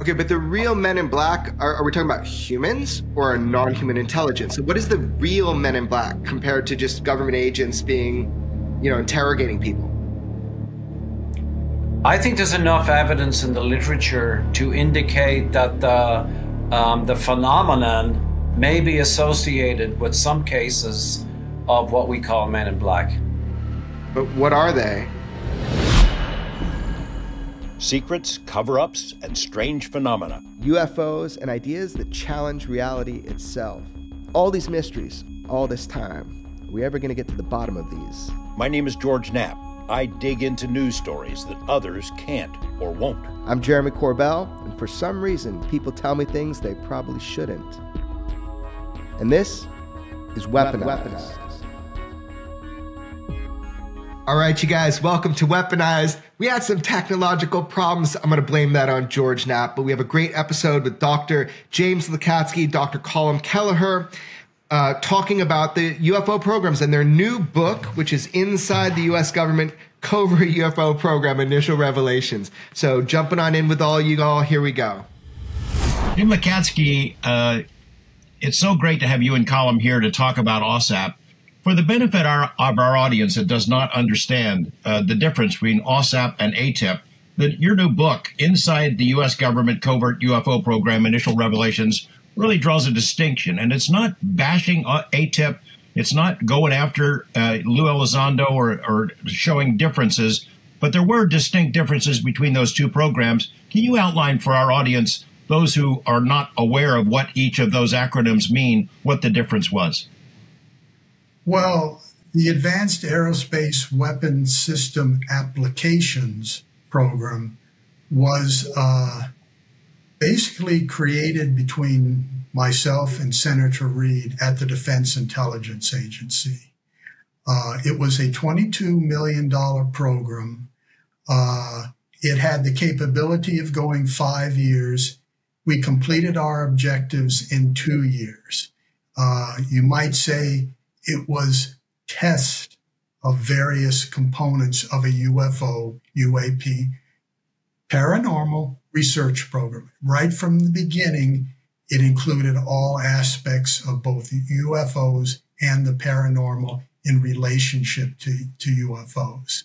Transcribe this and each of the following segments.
Okay, but the real Men in Black, are, are we talking about humans or non human intelligence? So, what is the real Men in Black compared to just government agents being, you know, interrogating people? I think there's enough evidence in the literature to indicate that the, um, the phenomenon may be associated with some cases of what we call men in black. But what are they? Secrets, cover ups, and strange phenomena. UFOs and ideas that challenge reality itself. All these mysteries, all this time. Are we ever going to get to the bottom of these? My name is George Knapp. I dig into news stories that others can't or won't. I'm Jeremy Corbell, and for some reason, people tell me things they probably shouldn't. And this is Weaponized. Weaponized. All right, you guys, welcome to Weaponized. We had some technological problems. I'm going to blame that on George Knapp, but we have a great episode with Dr. James Lacatski, Dr. Colm Kelleher, uh, talking about the UFO programs and their new book, which is Inside the U.S. Government Covert UFO Program Initial Revelations. So, jumping on in with all you all, here we go. Jim Lacatski, uh, it's so great to have you and Colm here to talk about AAWSAP. For the benefit our, of our audience that does not understand uh, the difference between AAWSAP and AATIP, that your new book, Inside the U.S. Government Covert UFO Program Initial Revelations, really draws a distinction. And it's not bashing AATIP, it's not going after uh, Lou Elizondo or, or showing differences, but there were distinct differences between those two programs. Can you outline for our audience, those who are not aware of what each of those acronyms mean, what the difference was? Well, the Advanced Aerospace Weapons System Applications program was uh, basically created between myself and Senator Reid at the Defense Intelligence Agency. Uh, it was a $22 million program. Uh, it had the capability of going five years. We completed our objectives in two years. Uh, you might say it was test of various components of a UFO, UAP, paranormal research program. Right from the beginning, it included all aspects of both UFOs and the paranormal in relationship to, to UFOs.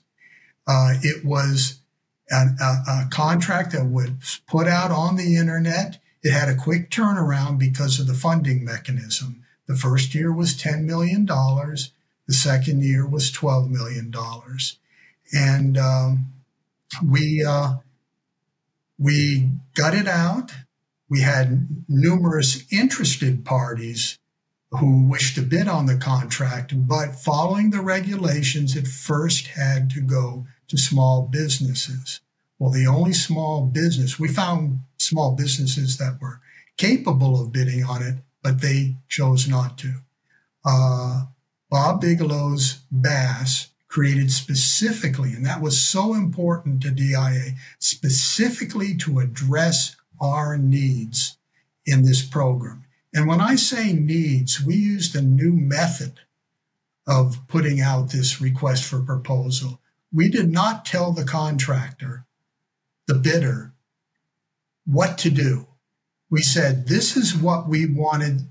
Uh, it was a, a, contract that was put out on the internet. It had a quick turnaround because of the funding mechanism. The first year was $10 million. The second year was $12 million. And um, we, uh, we got it out. We had numerous interested parties who wished to bid on the contract, but following the regulations, it first had to go to small businesses. Well, the only small business, we found small businesses that were capable of bidding on it but they chose not to. Uh, Bob Bigelow's BAASS created specifically, and that was so important to DIA, specifically to address our needs in this program. And when I say needs, we used a new method of putting out this request for proposal. We did not tell the contractor, the bidder, what to do we said, this is what we wanted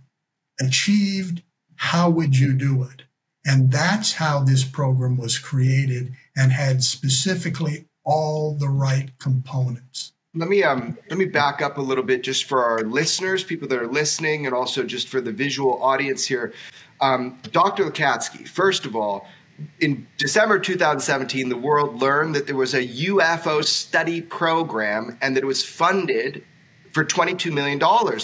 achieved. How would you do it? And that's how this program was created and had specifically all the right components. Let me um let me back up a little bit just for our listeners, people that are listening, and also just for the visual audience here. Um, Dr. Lacatski, first of all, in December 2017, the world learned that there was a UFO study program and that it was funded for $22 million.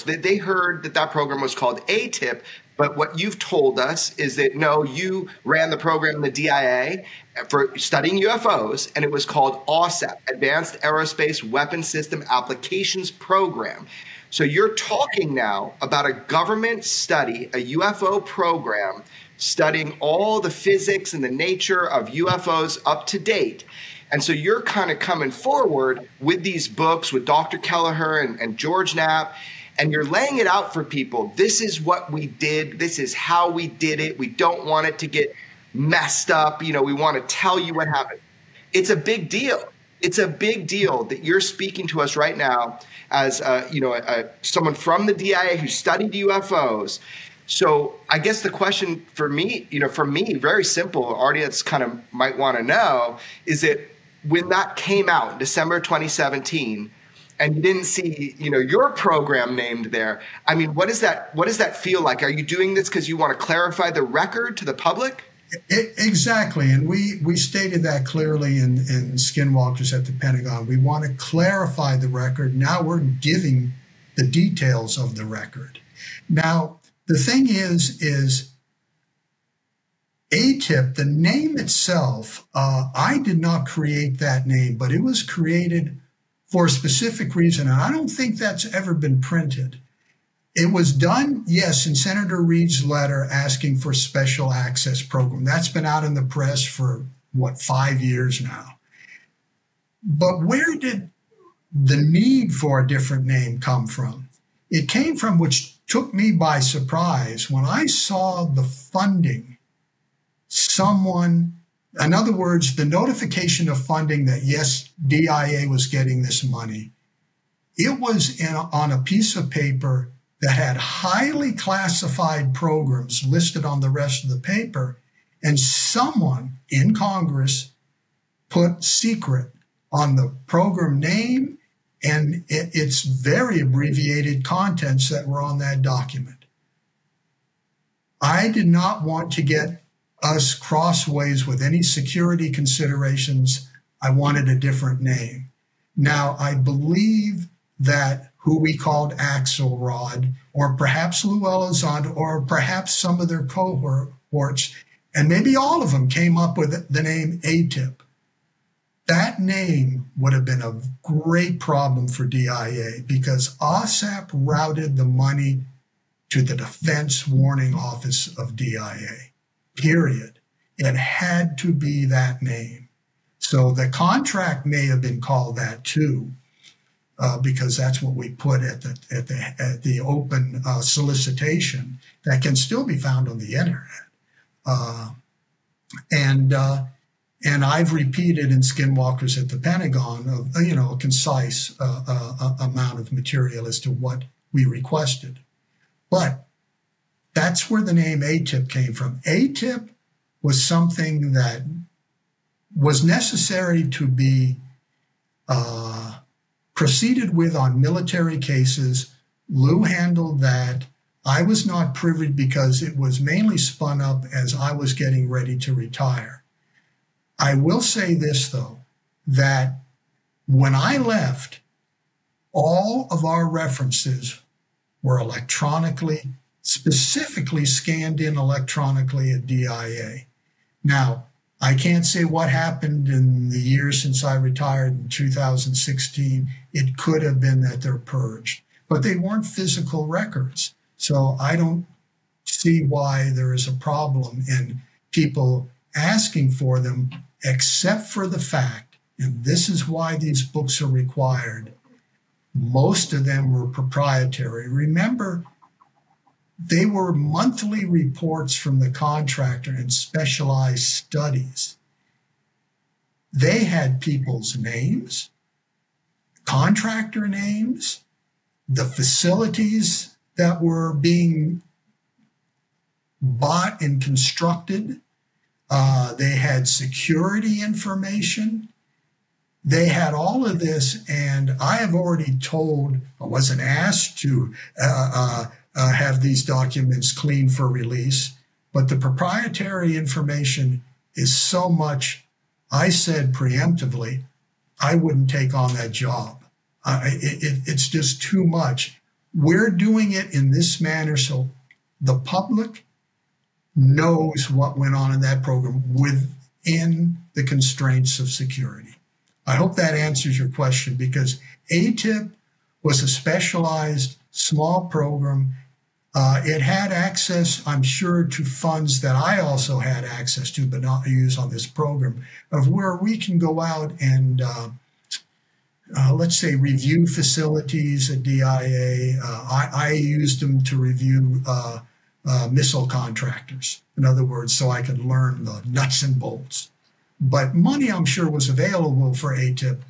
They, they heard that that program was called AATIP, but what you've told us is that no, you ran the program in the DIA for studying UFOs, and it was called AAWSAP, Advanced Aerospace Weapon System Applications Program. So you're talking now about a government study, a UFO program studying all the physics and the nature of UFOs up to date. And so you're kind of coming forward with these books with Dr. Kelleher and, and George Knapp, and you're laying it out for people. This is what we did. This is how we did it. We don't want it to get messed up. You know, we want to tell you what happened. It's a big deal. it's a big deal that you're speaking to us right now as uh, you know a, a, someone from the DIA who studied UFOs. So I guess the question for me, you know, for me, very simple. Audience kind of might want to know is that when that came out, in December 2017 and you didn't see you know your program named there i mean what does that what does that feel like? Are you doing this because you want to clarify the record to the public? It, exactly and we we stated that clearly in in skinwalkers at the pentagon. We want to clarify the record. Now we're giving the details of the record. Now the thing is is AATIP, the name itself, uh, I did not create that name, but it was created for a specific reason. And I don't think that's ever been printed. It was done, yes, in Senator Reid's letter asking for special access program. That's been out in the press for what, five years now. But where did the need for a different name come from? It came from which took me by surprise when I saw the funding someone in other words, the notification of funding that yes, DIA was getting this money, it was in, on a piece of paper that had highly classified programs listed on the rest of the paper, and someone in Congress put secret on the program name and it, its very abbreviated contents that were on that document. I did not want to get us crossways with any security considerations. I wanted a different name. Now, I believe that who we called Axelrod, or perhaps Lou Elizondo, or perhaps some of their cohorts, and maybe all of them came up with the name AATIP. That name would have been a great problem for DIA because AAWSAP routed the money to the Defense Warning Office of DIA period. It had to be that name. So the contract may have been called that too, uh, because that's what we put at the at the at the open uh, solicitation that can still be found on the internet. Uh, and uh, and I've repeated in Skinwalkers at the Pentagon, of, you know, a concise uh, uh, amount of material as to what we requested. But that's where the name AATIP came from. AATIP was something that was necessary to be uh, proceeded with on military cases. Lou handled that. I was not privy because it was mainly spun up as I was getting ready to retire. I will say this, though, that when I left, all of our references were electronically specifically scanned in electronically at DIA. Now, I can't say what happened in the years since I retired in 2016. It could have been that they're purged, but they weren't physical records. So I don't see why there is a problem in people asking for them, except for the fact, and this is why these books are required, most of them were proprietary. Remember, they were monthly reports from the contractor and specialized studies. They had people's names, contractor names, the facilities that were being bought and constructed. Uh, they had security information. They had all of this, and I have already told, I wasn't asked to uh, uh, uh, have these documents clean for release. But the proprietary information is so much, I said preemptively, I wouldn't take on that job. Uh, it, it, it's just too much. We're doing it in this manner so the public knows what went on in that program within the constraints of security. I hope that answers your question because AATIP was a specialized small program. Uh, it had access, I'm sure, to funds that I also had access to, but not use on this program, of where we can go out and, uh, uh, let's say, review facilities at DIA. Uh, I, I, used them to review uh, uh, missile contractors, in other words, so I could learn the nuts and bolts. But money, I'm sure, was available for AATIP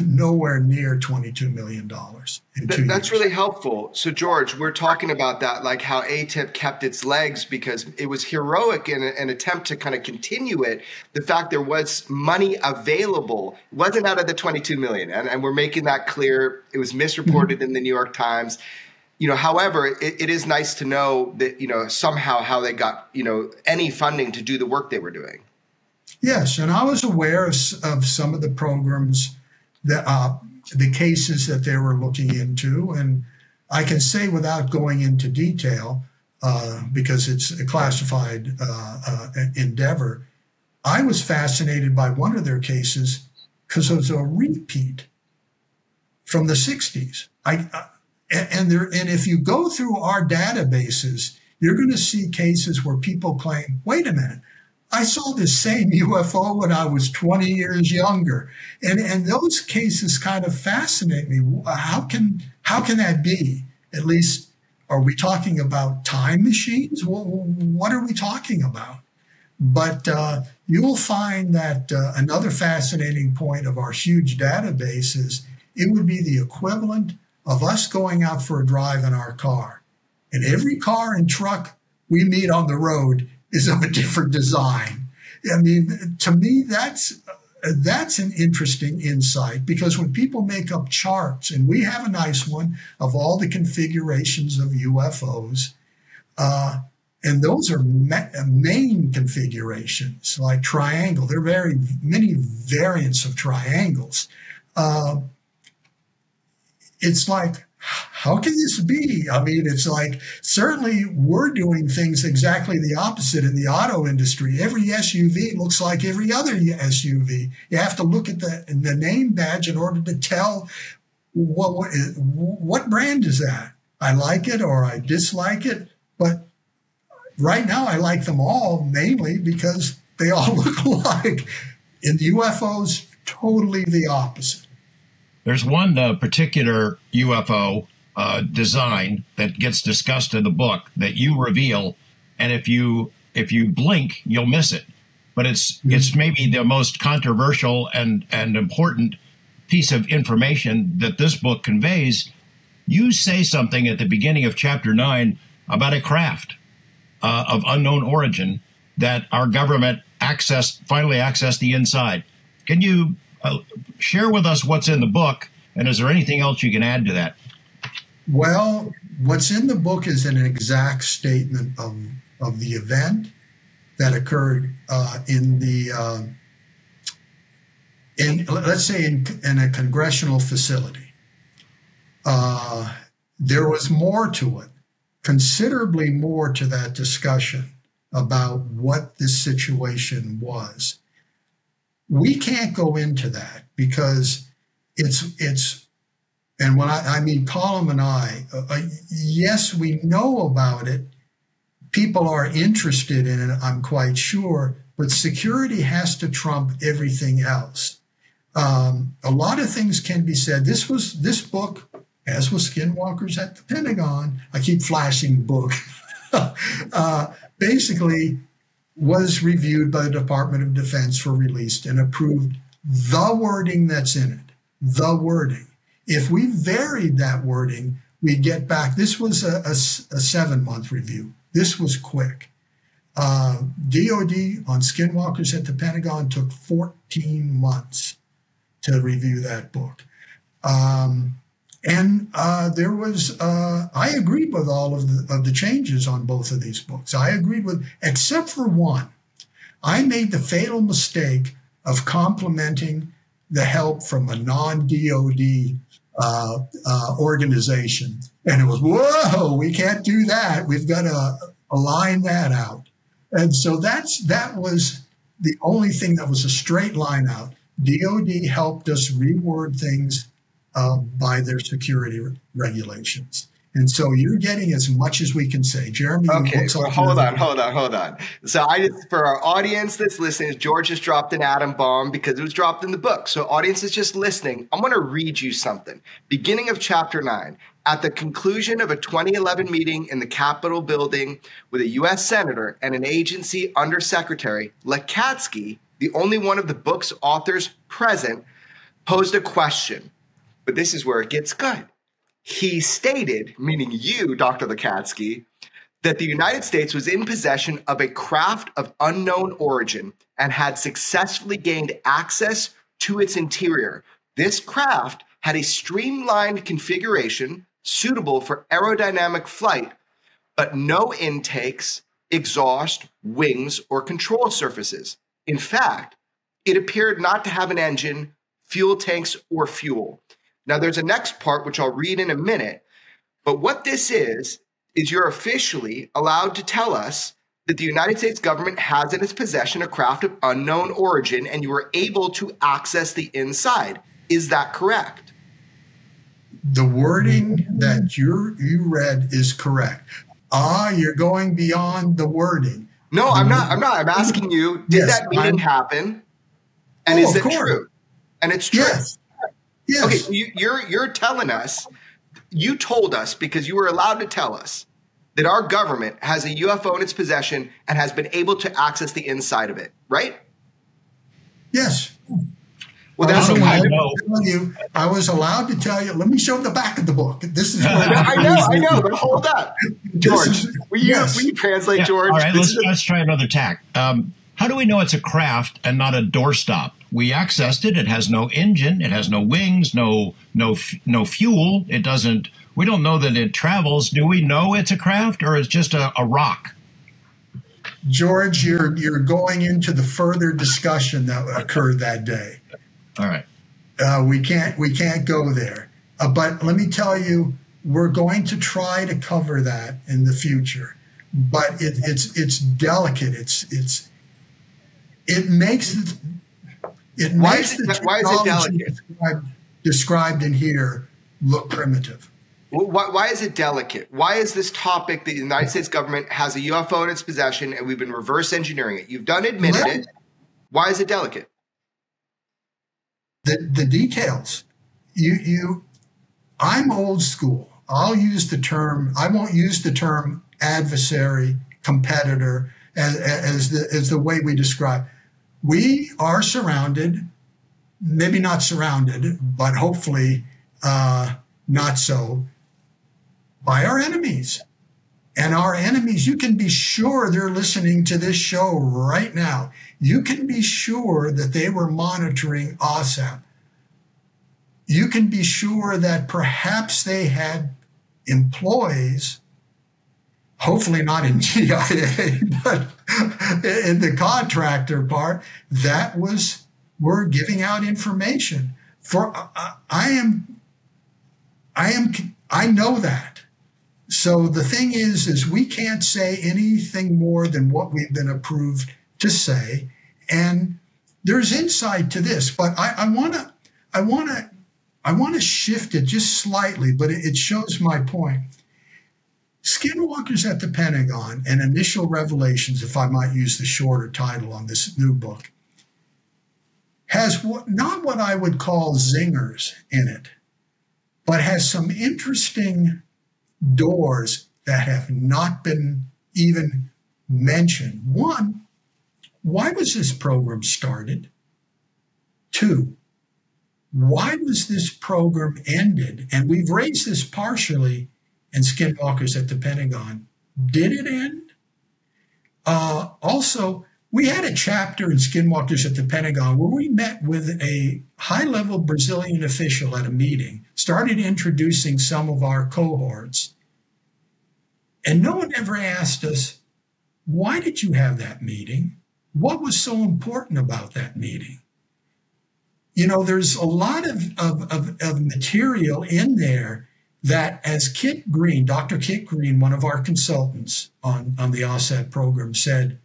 nowhere near $22 million in two That's years. really helpful. So, George, we're talking about that, like how AATIP kept its legs because it was heroic in an attempt to kind of continue it. The fact there was money available wasn't out of the 22 million, and, and we're making that clear. It was misreported mm-hmm. in the New York Times. You know, however, it, it is nice to know that you know somehow how they got you know any funding to do the work they were doing. Yes, and I was aware of, of some of the programs the, uh, the cases that they were looking into. And I can say without going into detail, uh, because it's a classified uh, uh, endeavor, I was fascinated by one of their cases because it was a repeat from the 60s. I, uh, and there, and if you go through our databases, you're going to see cases where people claim, wait a minute, I saw this same UFO when I was 20 years younger. And, and those cases kind of fascinate me. How can, how can that be? At least, are we talking about time machines? What are we talking about? But uh, you will find that uh, another fascinating point of our huge database is it would be the equivalent of us going out for a drive in our car. And every car and truck we meet on the road is of a different design. I mean, to me, that's that's an interesting insight because when people make up charts, and we have a nice one of all the configurations of UFOs, uh, and those are main configurations like triangle. There are very many variants of triangles. Uh, it's like how can this be? I mean, it's like certainly we're doing things exactly the opposite in the auto industry. Every SUV looks like every other SUV. You have to look at the, the name badge in order to tell what, what, what brand is that. I like it or I dislike it, but right now I like them all mainly because they all look alike. In the UFOs, totally the opposite. There's one uh, particular UFO uh, design that gets discussed in the book that you reveal, and if you if you blink, you'll miss it. But it's mm-hmm. it's maybe the most controversial and and important piece of information that this book conveys. You say something at the beginning of chapter nine about a craft uh, of unknown origin that our government accessed finally accessed the inside. Can you uh, share with us what's in the book, and is there anything else you can add to that? Well, what's in the book is an exact statement of, of the event that occurred uh, in the, uh, in let's say, in, in a congressional facility. Uh, there was more to it, considerably more to that discussion about what this situation was we can't go into that because it's it's and when I, I mean Colm and I, uh, uh, yes, we know about it. People are interested in it. I'm quite sure, but security has to trump everything else. Um, a lot of things can be said. This was this book, as was Skinwalkers at the Pentagon. I keep flashing book. uh, basically, was reviewed by the Department of Defense for release and approved the wording that's in it. The wording. If we varied that wording, we'd get back. This was a, a, a seven month review. This was quick. Uh, DOD on Skinwalkers at the Pentagon took 14 months to review that book. Um, and uh, there was, uh, I agreed with all of the, of the changes on both of these books. I agreed with, except for one. I made the fatal mistake of complimenting the help from a non DOD uh, uh, organization. And it was, whoa, we can't do that. We've got to align that out. And so that's that was the only thing that was a straight line out. DOD helped us reword things uh, by their security re- regulations. And so you're getting as much as we can say. Jeremy, okay, well, hold on, hold on, hold on. So I just, for our audience that's listening, George has dropped an atom bomb because it was dropped in the book. So audience is just listening. I'm going to read you something. Beginning of chapter nine. At the conclusion of a 2011 meeting in the Capitol building with a U.S. senator and an agency undersecretary, Lacatski, the only one of the book's authors present, posed a question, but this is where it gets good. He stated, meaning you, Dr. Lacatski, that the United States was in possession of a craft of unknown origin and had successfully gained access to its interior. This craft had a streamlined configuration suitable for aerodynamic flight, but no intakes, exhaust, wings, or control surfaces. In fact, it appeared not to have an engine, fuel tanks, or fuel. Now, there's a next part, which I'll read in a minute. But what this is, is you're officially allowed to tell us that the United States government has in its possession a craft of unknown origin and you are able to access the inside. Is that correct? The wording that you you read is correct. Ah, you're going beyond the wording. No, I'm not. I'm not. I'm asking you, did yes, that meeting I'm, happen? And oh, is it true? And it's true. Yes. Yes. Okay, you, you're you're telling us you told us because you were allowed to tell us that our government has a UFO in its possession and has been able to access the inside of it, right? Yes. Well, that's what I know. You, I was allowed to tell you. Let me show the back of the book. This is. I know, I know, but hold up, George. Is, will, you, yes. will you translate, yeah. George? All right, let's, let's try another tack. Um, how do we know it's a craft and not a doorstop? We accessed it. It has no engine. It has no wings. No no no fuel. It doesn't. We don't know that it travels. Do we know it's a craft or it's just a, a rock? George, you're you're going into the further discussion that occurred that day. All right. Uh, we can't we can't go there. Uh, but let me tell you, we're going to try to cover that in the future. But it, it's it's delicate. It's it's it makes it why makes is it, the why is it delicate? Described, described in here look primitive. Why, why, is it delicate? Why is this topic that the United States government has a UFO in its possession and we've been reverse engineering it? You've done admitted it. Why is it delicate? The the details. You you I'm old school. I'll use the term I won't use the term adversary, competitor as, as the as the way we describe we are surrounded, maybe not surrounded, but hopefully uh, not so, by our enemies. And our enemies, you can be sure they're listening to this show right now. You can be sure that they were monitoring AAWSAP. You can be sure that perhaps they had employees hopefully not in DIA, but in the contractor part, that was we're giving out information. For uh, I am, I am, I know that. So the thing is, is we can't say anything more than what we've been approved to say, and there's insight to this. But I want to, I want to, I want to shift it just slightly, but it, it shows my point Skinwalkers at the Pentagon and Initial Revelations, if I might use the shorter title on this new book, has not what I would call zingers in it, but has some interesting doors that have not been even mentioned. One, why was this program started? Two, why was this program ended? And we've raised this partially and skinwalkers at the Pentagon. Did it end? Uh, also, we had a chapter in Skinwalkers at the Pentagon where we met with a high level Brazilian official at a meeting, started introducing some of our cohorts. And no one ever asked us, why did you have that meeting? What was so important about that meeting? You know, there's a lot of, of, of, of material in there that as Kit Green, Dr. Kit Green, one of our consultants on, on the AAWSAP program, said,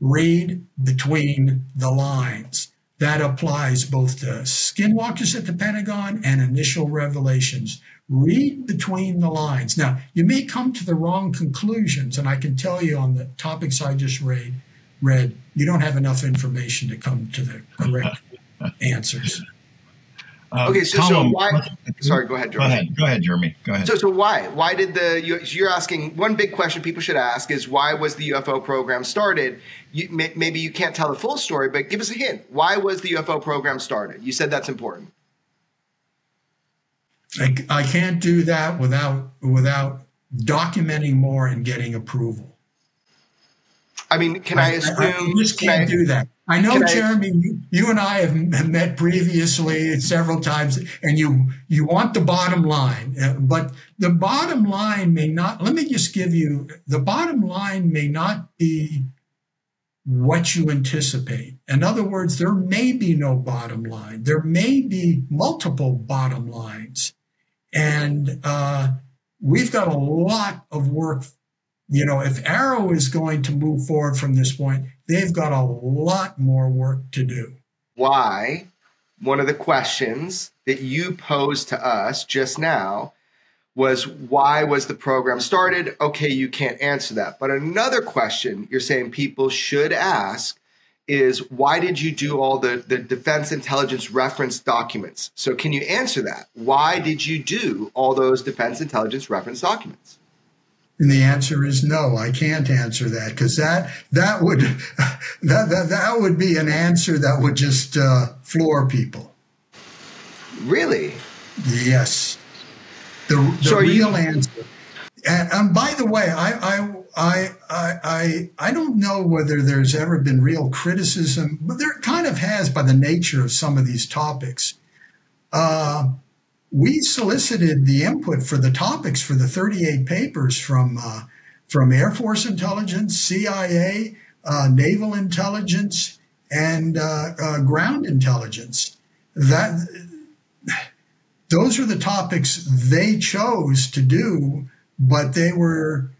read between the lines. That applies both to skinwalkers at the Pentagon and initial revelations. Read between the lines. Now, you may come to the wrong conclusions, and I can tell you on the topics I just read, read you don't have enough information to come to the correct answers. Uh, okay, so, so why? Sorry, go ahead, George. Go ahead, go ahead, Jeremy. Go ahead. So, so why? Why did the? You're asking one big question people should ask is why was the UFO program started? You, maybe you can't tell the full story, but give us a hint. Why was the UFO program started? You said that's important. I, I can't do that without without documenting more and getting approval. I mean, can I, I assume? I, I just can't I, do that. I know, Jeremy, you, you, and I have met previously several times, and you you want the bottom line, uh, but the bottom line may not. Let me just give you the bottom line may not be what you anticipate. In other words, there may be no bottom line. There may be multiple bottom lines, and uh, we've got a lot of work you know, if AARO is going to move forward from this point, they've got a lot more work to do. Why? One of the questions that you posed to us just now was why was the program started? Okay, you can't answer that. But another question you're saying people should ask is why did you do all the, the defense intelligence reference documents? So, can you answer that? Why did you do all those defense intelligence reference documents? And the answer is no, I can't answer that because that that would that, that that would be an answer that would just uh, floor people. Really? Yes. The, the so real you- answer. And, and, by the way, I, I I I I don't know whether there's ever been real criticism, but there kind of has by the nature of some of these topics. Uh, we solicited the input for the topics for the 38 papers from uh, from Air Force intelligence, CIA, uh, naval intelligence, and uh, uh, ground intelligence. That those are the topics they chose to do, but they were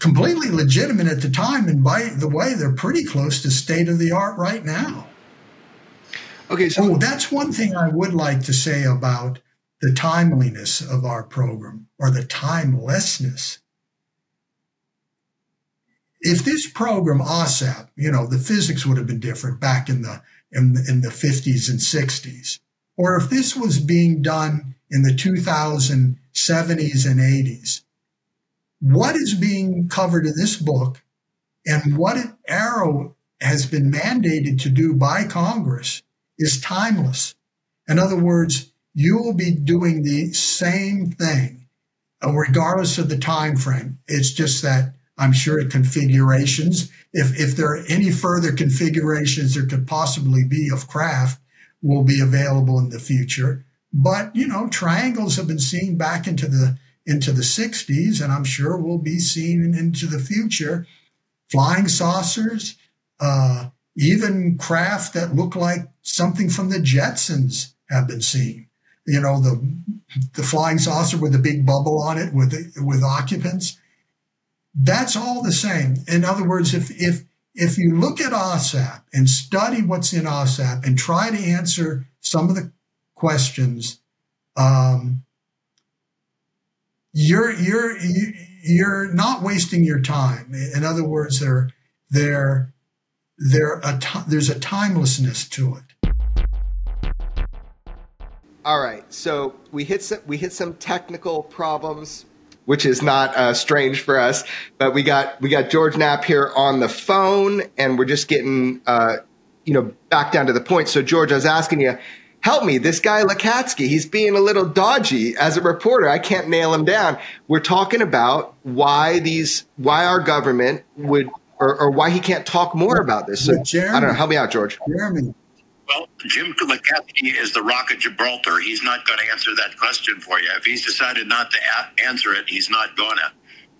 completely legitimate at the time. And by the way, they're pretty close to state of the art right now. Okay, so oh, that's one thing I would like to say about the timeliness of our program or the timelessness. If this program AAWSAP, you know, the physics would have been different back in the in, in the 50s and 60s. Or if this was being done in the 2070s and 80s, what is being covered in this book and what AARO has been mandated to do by Congress is timeless. In other words, you will be doing the same thing uh, regardless of the time frame. It's just that I'm sure configurations, if, if there are any further configurations there could possibly be of craft, will be available in the future. But, you know, triangles have been seen back into the into the 60s, and I'm sure will be seen into the future. Flying saucers, uh, even craft that look like something from the Jetsons have been seen. You know, the the flying saucer with the big bubble on it with with occupants. That's all the same. In other words, if if if you look at AAWSAP and study what's in AAWSAP and try to answer some of the questions, um, you're you're you're not wasting your time. In other words, they're they're there a t- there's a timelessness to it. All right, so we hit some, we hit some technical problems, which is not uh, strange for us. But we got we got George Knapp here on the phone, and we're just getting uh, you know back down to the point. So George, I was asking you, help me. This guy Lacatski, he's being a little dodgy as a reporter. I can't nail him down. We're talking about why these why our government would or, or why he can't talk more about this. So, Jeremy, I don't know. Help me out, George. Jeremy. Well, Jim Lacatski is the Rock of Gibraltar. He's not going to answer that question for you. If he's decided not to a- answer it, he's not going to.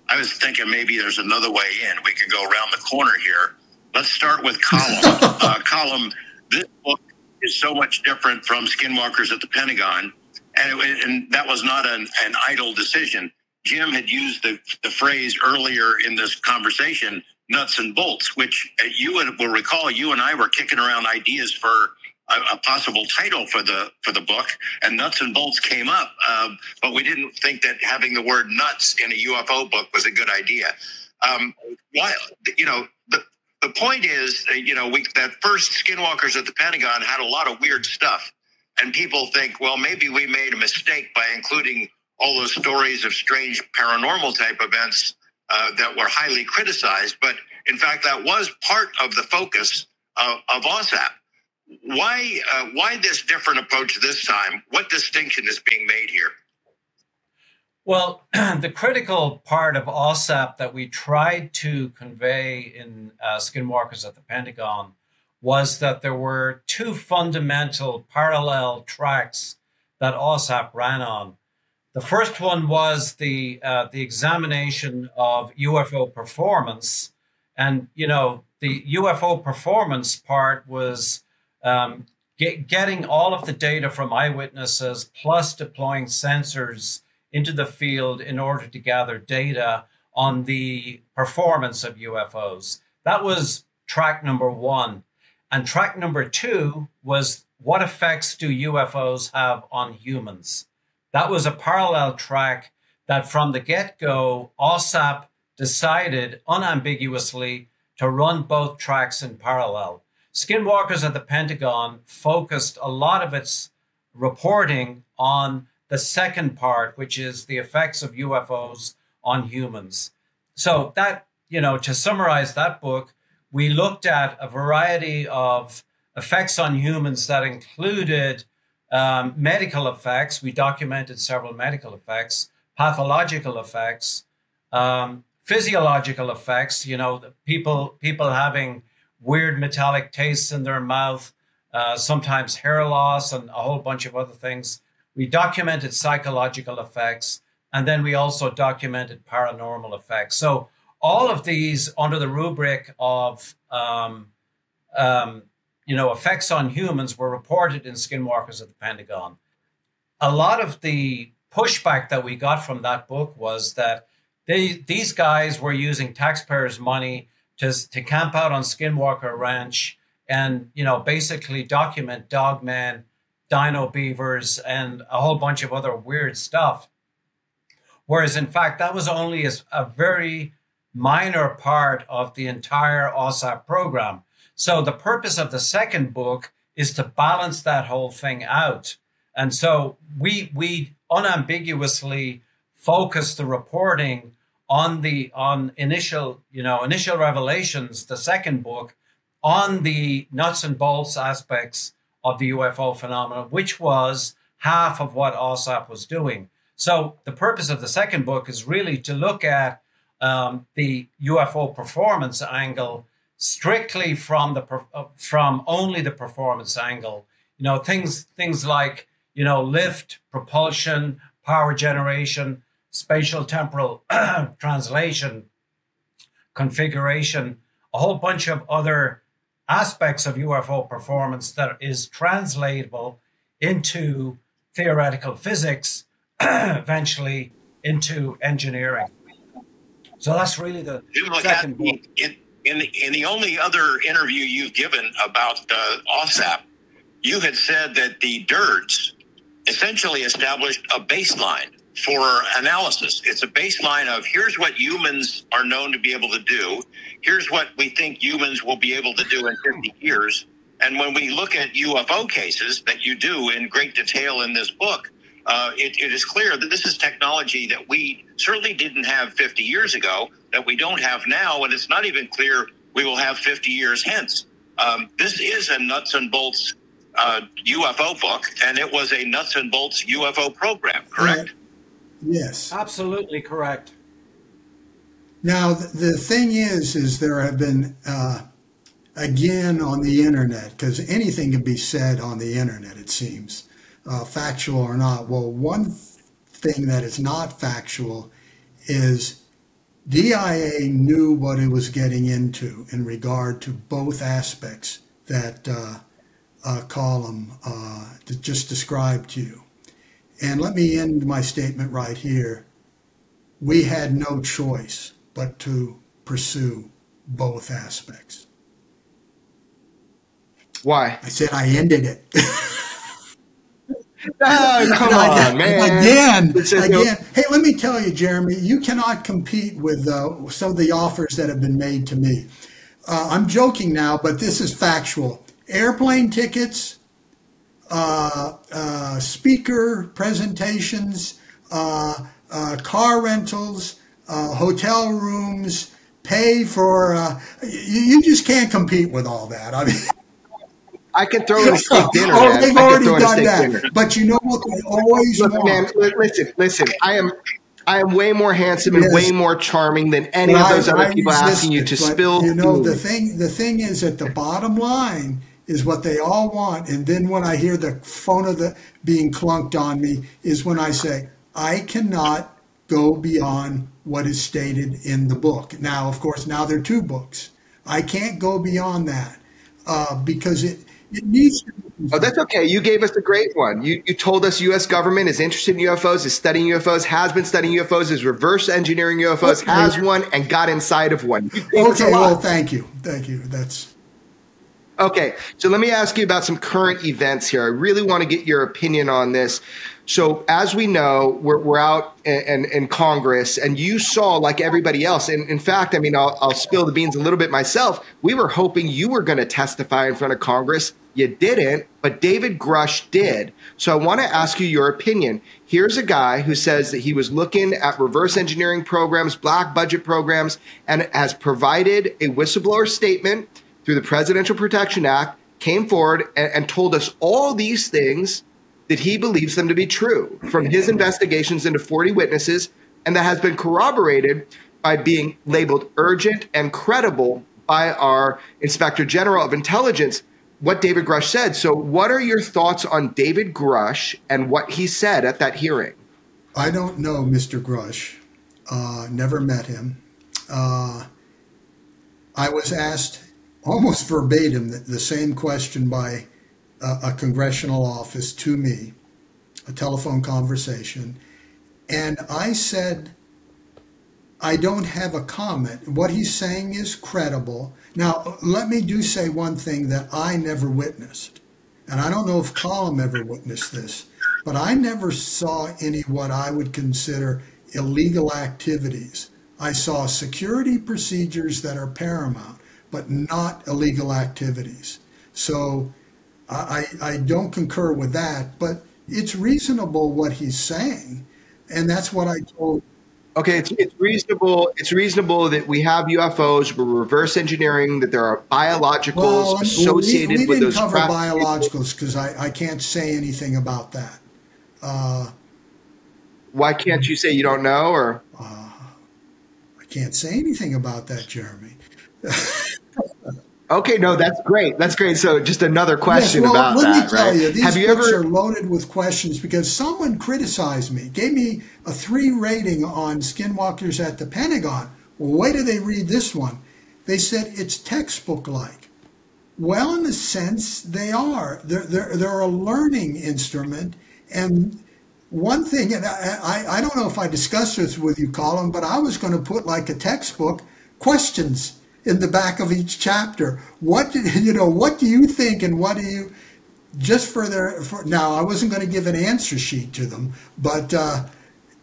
I was thinking maybe there's another way in. We can go around the corner here. Let's start with Colm. uh, Colm, this book is so much different from Skinwalkers at the Pentagon, and, it, and that was not an, an idle decision. Jim had used the, the phrase earlier in this conversation nuts and bolts, which uh, you will recall you and I were kicking around ideas for a, a, possible title for the for the book, and nuts and bolts came up, um, but we didn't think that having the word nuts in a UFO book was a good idea. Um, why, you know, the the point is, you know, we that first Skinwalkers at the Pentagon had a lot of weird stuff, and people think, well, maybe we made a mistake by including all those stories of strange paranormal type events uh, that were highly criticized. But in fact, that was part of the focus of, of AAWSAP. why uh, why this different approach this time? What distinction is being made here? Well, the critical part of AAWSAP that we tried to convey in uh, Skinwalkers at the Pentagon was that there were two fundamental parallel tracks that AAWSAP ran on. The first one was the uh, the examination of UFO performance, and you know the UFO performance part was um, get, getting all of the data from eyewitnesses plus deploying sensors into the field in order to gather data on the performance of UFOs. That was track number one. And track number two was what effects do UFOs have on humans? That was a parallel track that from the get go, AAWSAP decided unambiguously to run both tracks in parallel. Skinwalkers at the Pentagon focused a lot of its reporting on the second part, which is the effects of UFOs on humans. So, that, you know, to summarize that book, we looked at a variety of effects on humans that included um, medical effects. We documented several medical effects, pathological effects, um, physiological effects. You know, people people having weird metallic tastes in their mouth, uh, sometimes hair loss, and a whole bunch of other things. We documented psychological effects, and then we also documented paranormal effects. So all of these under the rubric of um, um, you know effects on humans were reported in Skinwalkers at the Pentagon. A lot of the pushback that we got from that book was that they, these guys were using taxpayers' money to, to camp out on Skinwalker Ranch and you know basically document dogmen, dino beavers, and a whole bunch of other weird stuff. Whereas in fact that was only a, a very minor part of the entire AAWSAP program. So the purpose of the second book is to balance that whole thing out. And so we we unambiguously focus the reporting on the on initial you know initial revelations the second book on the nuts and bolts aspects of the ufo phenomenon which was half of what AAWSAP was doing so the purpose of the second book is really to look at um, the ufo performance angle strictly from the uh, from only the performance angle you know things things like you know lift propulsion power generation spatial temporal translation, configuration, a whole bunch of other aspects of UFO performance that is translatable into theoretical physics, eventually into engineering. So that's really the second book. In, in, in the only other interview you've given about uh, AAWSAP, you had said that the DIRDs essentially established a baseline for analysis. It's a baseline of here's what humans are known to be able to do. Here's what we think humans will be able to do in 50 years. And when we look at UFO cases that you do in great detail in this book, uh, it, it is clear that this is technology that we certainly didn't have 50 years ago, that we don't have now, and it's not even clear we will have 50 years hence. Um, this is a nuts and bolts uh, UFO book, and it was a nuts and bolts UFO program, correct? Yes. Absolutely correct. Now, the thing is, is there have been, uh, again, on the internet, because anything can be said on the internet, it seems, uh, factual or not. Well, one thing that is not factual is DIA knew what it was getting into in regard to both aspects that uh, uh, Colm uh, just described to you. And let me end my statement right here. We had no choice but to pursue both aspects. Why? I said I ended it. oh, come on, man. Again, again. Hey, let me tell you, Jeremy, you cannot compete with uh, some of the offers that have been made to me. Uh, I'm joking now, but this is factual. Airplane tickets, uh, uh, speaker presentations, uh, uh, car rentals, uh, hotel rooms, pay for. You, you, just can't compete with all that. I mean. I can throw in a steak dinner. oh, man. they've I already throw in a done that. dinner. But you know what? They always Look, want. man, listen, listen. I am, I am way more handsome and way more charming than any of I- those other I people asking you to resist it, but, spill. You know, the thing, the thing is that the bottom line is what they all want, and then when I hear the phone of the being clunked on me is when I say I cannot go beyond what is stated in the book. Now, of course, now there are two books. I can't go beyond that uh, because it it needs to. Be, Oh, that's okay. You gave us a great one. You, you told us U.S. government is interested in UFOs, is studying UFOs, has been studying UFOs, is reverse engineering UFOs, Okay. has one, and got inside of one. You gave us a okay, well, thank you, thank you. That's Okay, so let me ask you about some current events here. I really want to get your opinion on this. So, as we know, we're, we're out in, in Congress, and you saw, like everybody else, and in fact, I mean, I'll, I'll spill the beans a little bit myself. We were hoping you were going to testify in front of Congress. You didn't, but David Grusch did. So, I want to ask you your opinion. Here's a guy who says that he was looking at reverse engineering programs, black budget programs, and has provided a whistleblower statement through the Presidential Protection Act, came forward and, and told us all these things that he believes them to be true from his investigations into 40 witnesses, and that has been corroborated by being labeled urgent and credible by our Inspector General of Intelligence, what David Grusch said. So, what are your thoughts on David Grusch and what he said at that hearing? I don't know Mr. Grusch. Uh, never met him. Uh, I was asked almost verbatim the, same question by a, a congressional office to me, a telephone conversation, and I said, I don't have a comment. What he's saying is credible. Now, let me do say one thing that I never witnessed, and I don't know if Colm ever witnessed this, but I never saw any what I would consider illegal activities. I saw security procedures that are paramount, but not illegal activities. So I, I don't concur with that, but it's reasonable what he's saying. And that's what I told Okay, it's, it's reasonable. It's reasonable that we have UFOs. We're reverse engineering that there are biologicals Well, associated we, we with didn't cover biologicals because I, I can't say anything about that. Uh, Why can't you say you don't know? Or I can't say anything about that, Jeremy. okay, no, that's great. That's great. So, just another question yes, well, about let that. me tell right? you, these have you books ever? are loaded with questions because someone criticized me, gave me a three rating on Skinwalkers at the Pentagon. Well, wait till they read this one. They said it's textbook like. Well, in a sense, they are. They're, they're, they're a learning instrument. And one thing, and I, I, I don't know if I discussed this with you, Colm, but I was going to put like a textbook questions in the back of each chapter. What do, you know? What do you think, and what do you? Just for their for, now, I wasn't going to give an answer sheet to them, but uh,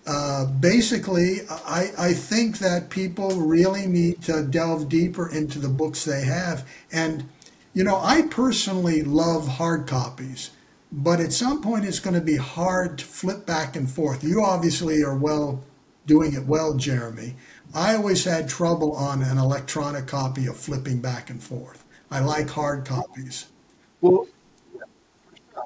uh, basically, I, I think that people really need to delve deeper into the books they have. And, you know, I personally love hard copies, but at some point it's going to be hard to flip back and forth. You obviously are well doing it well, Jeremy. I always had trouble on an electronic copy of flipping back and forth. I like hard copies. Well,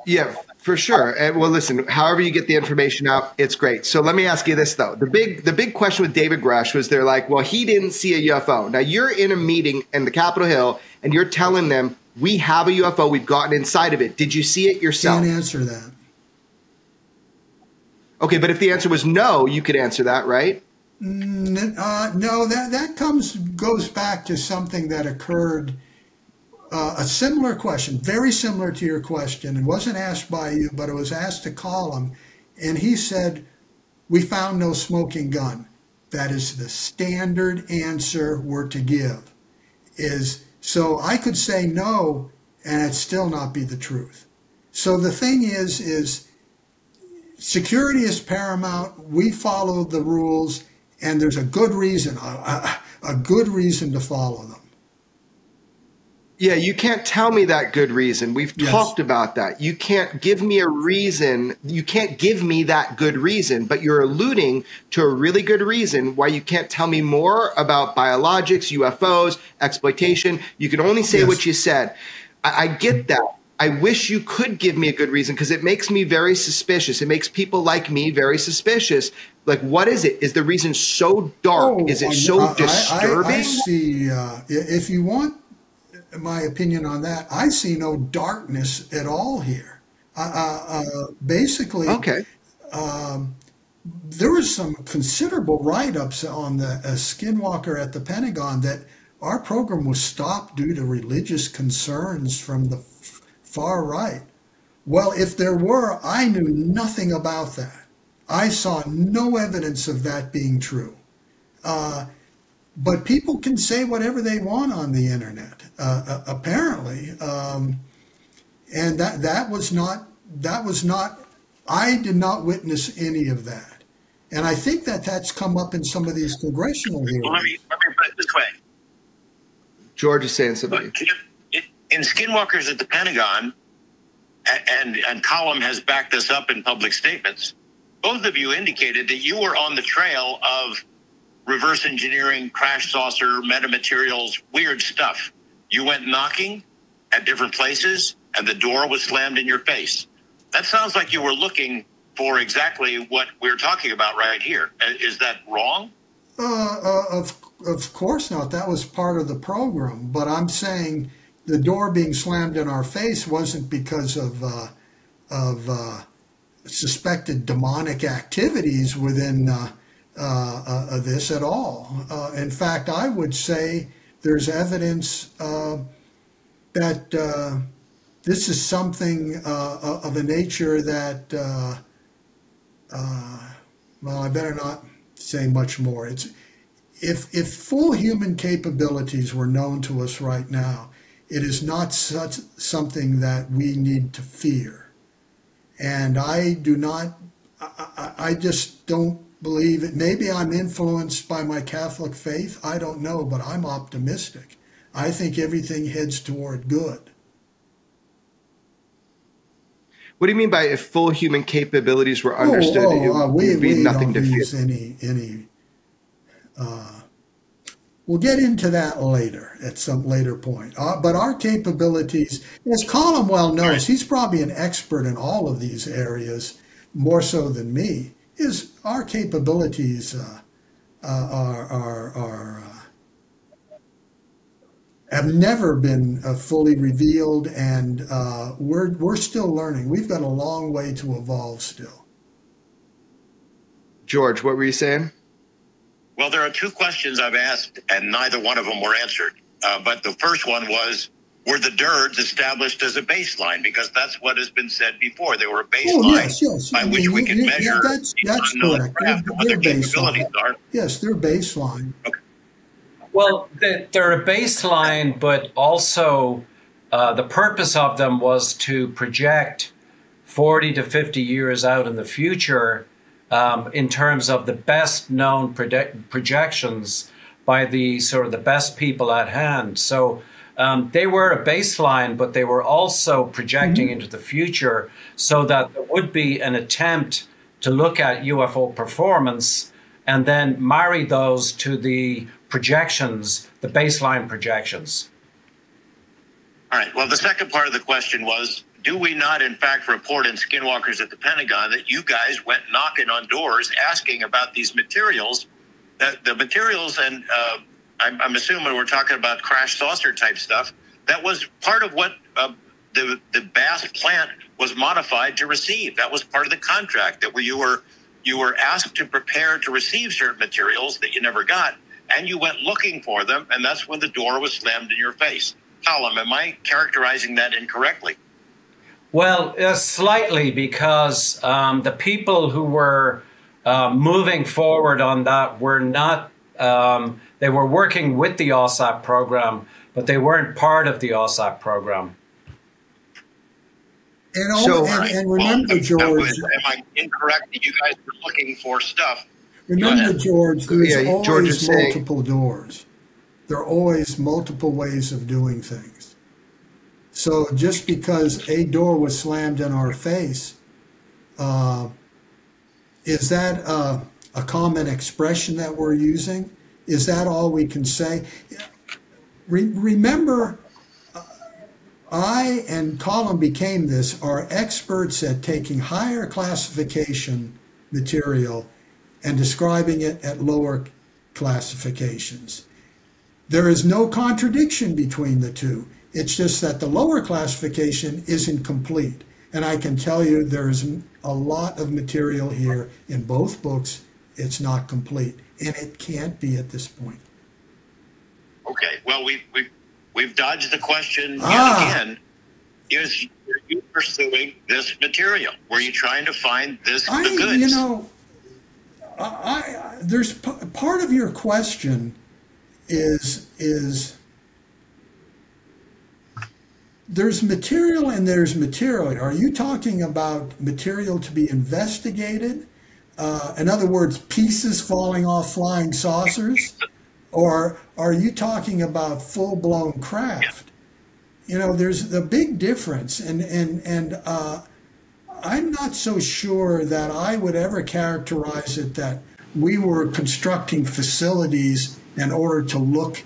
yeah, for sure. And well, listen. However you get the information out, it's great. So let me ask you this though: the big the big question with David Grusch was they're like, well, he didn't see a UFO. Now you're in a meeting in the Capitol Hill, and you're telling them we have a UFO. We've gotten inside of it. Did you see it yourself? Can't answer that. Okay, but if the answer was no, you could answer that, right? Uh, no, that that comes goes back to something that occurred. Uh, a similar question, very similar to your question. It wasn't asked by you, but it was asked to Colm, and he said, "We found no smoking gun." That is the standard answer we're to give. Is so I could say no, and it still not be the truth. So the thing is, is security is paramount. We follow the rules, and there's a good reason, a, a, good reason to follow them. Yeah, you can't tell me that good reason. We've Yes. talked about that. You can't give me a reason. You can't give me that good reason, but you're alluding to a really good reason why you can't tell me more about biologics, UFOs, exploitation. You can only say Yes. what you said. I, I get that. I wish you could give me a good reason because it makes me very suspicious. It makes people like me very suspicious. Like, what is it? Is the reason so dark? Oh, is it I- so I- I- disturbing? I, see. Uh, if you want my opinion on that, I see no darkness at all here. Uh, uh, uh, basically, okay. there was some considerable write-ups on the uh, Skinwalker at the Pentagon that our program was stopped due to religious concerns from the f- far right. Well, if there were, I knew nothing about that. I saw no evidence of that being true. Uh, but people can say whatever they want on the internet, uh, uh, apparently, um, and that that was not that was not. I did not witness any of that. And I think that that's come up in some of these congressional Well, let hearings. me, let me put it this way. George is saying something. Look, in Skinwalkers at the Pentagon, a- and and Colm has backed this up in public statements. Both of you indicated that you were on the trail of reverse engineering, crash saucer, metamaterials, weird stuff. You went knocking at different places, and the door was slammed in your face. That sounds like you were looking for exactly what we're talking about right here. Uh, that wrong? Uh, uh, of of course not. That was part of the program. But I'm saying the door being slammed in our face wasn't because of uh, of uh, suspected demonic activities within uh, uh, uh, this at all. Uh, in fact, I would say there's evidence uh, that uh, this is something of a nature that. Well, I better not say much more. It's if if full human capabilities were known to us right now, it is not such something that we need to fear. And I do not. I, I, I just don't believe it. Maybe I'm influenced by my Catholic faith. I don't know, but I'm optimistic. I think everything heads toward good. What do you mean by if full human capabilities were understood? Oh, it oh, uh, would we, be we nothing to fear. any any. Uh, we'll get into that later at some later point. Uh, but our capabilities, as Colm well knows, he's probably an expert in all of these areas, more so than me. Is our capabilities uh, uh, are are are. Uh, have never been uh, fully revealed, and uh, we're we're still learning. We've got a long way to evolve still. George, what were you saying? Well, there are two questions I've asked, and neither one of them were answered. Uh, but the first one was Were the DIRDs established as a baseline? Because that's what has been said before. They were a baseline Oh, yes, yes. by which mean, we can you- measure that's- the that's correct. craft They're- and what their they're capabilities baseline. are. Yes, they're baseline. Well, they- they're a baseline, but also uh, the purpose of them was to project 40 to 50 years out in the future um, in terms of the best known predict- projections by the sort of the best people at hand. So um, they were a baseline, but they were also projecting into the future so that there would be an attempt to look at UFO performance and then marry those to the projections, the baseline projections. All right. Well, the second part of the question was Do we not, in fact, report in Skinwalkers at the Pentagon that you guys went knocking on doors asking about these materials? That the materials, and uh, I'm, I'm assuming we're talking about crash saucer type stuff, that was part of what uh, the, the BAASS plant was modified to receive. That was part of the contract that where you were you were asked to prepare to receive certain materials that you never got, and you went looking for them, and that's when the door was slammed in your face. Colm, am I characterizing that incorrectly? Well, uh, slightly, because um, the people who were uh, moving forward on that were not, um, they were working with the AAWSAP program, but they weren't part of the AAWSAP program. And, all, So- and, and remember, that George, was- am I incorrect that you guys were looking for stuff? remember. George, there's Yeah, always George is saying- multiple doors. There are always multiple ways of doing things. So just because a door was slammed in our face, uh, is that uh, a common expression that we're using? Is that all we can say? Re- remember, uh, I and Colm became this are experts at taking higher classification material and describing it at lower classifications. There is no contradiction between the two. It's just that the lower classification isn't complete. And I can tell you there is a lot of material here in both books. It's not complete, and it can't be at this point. Okay. Well, we've we've, we've dodged the question yet ah. again. Is were you pursuing this material? Were you trying to find this I, the goods? You know, I, I there's part of your question is is there's material and there's material. Are you talking about material to be investigated? Uh, in other words, pieces falling off flying saucers? Or are you talking about full blown craft? You know, there's the big difference. And, and, and uh, I'm not so sure that I would ever characterize it that we were constructing facilities in order to look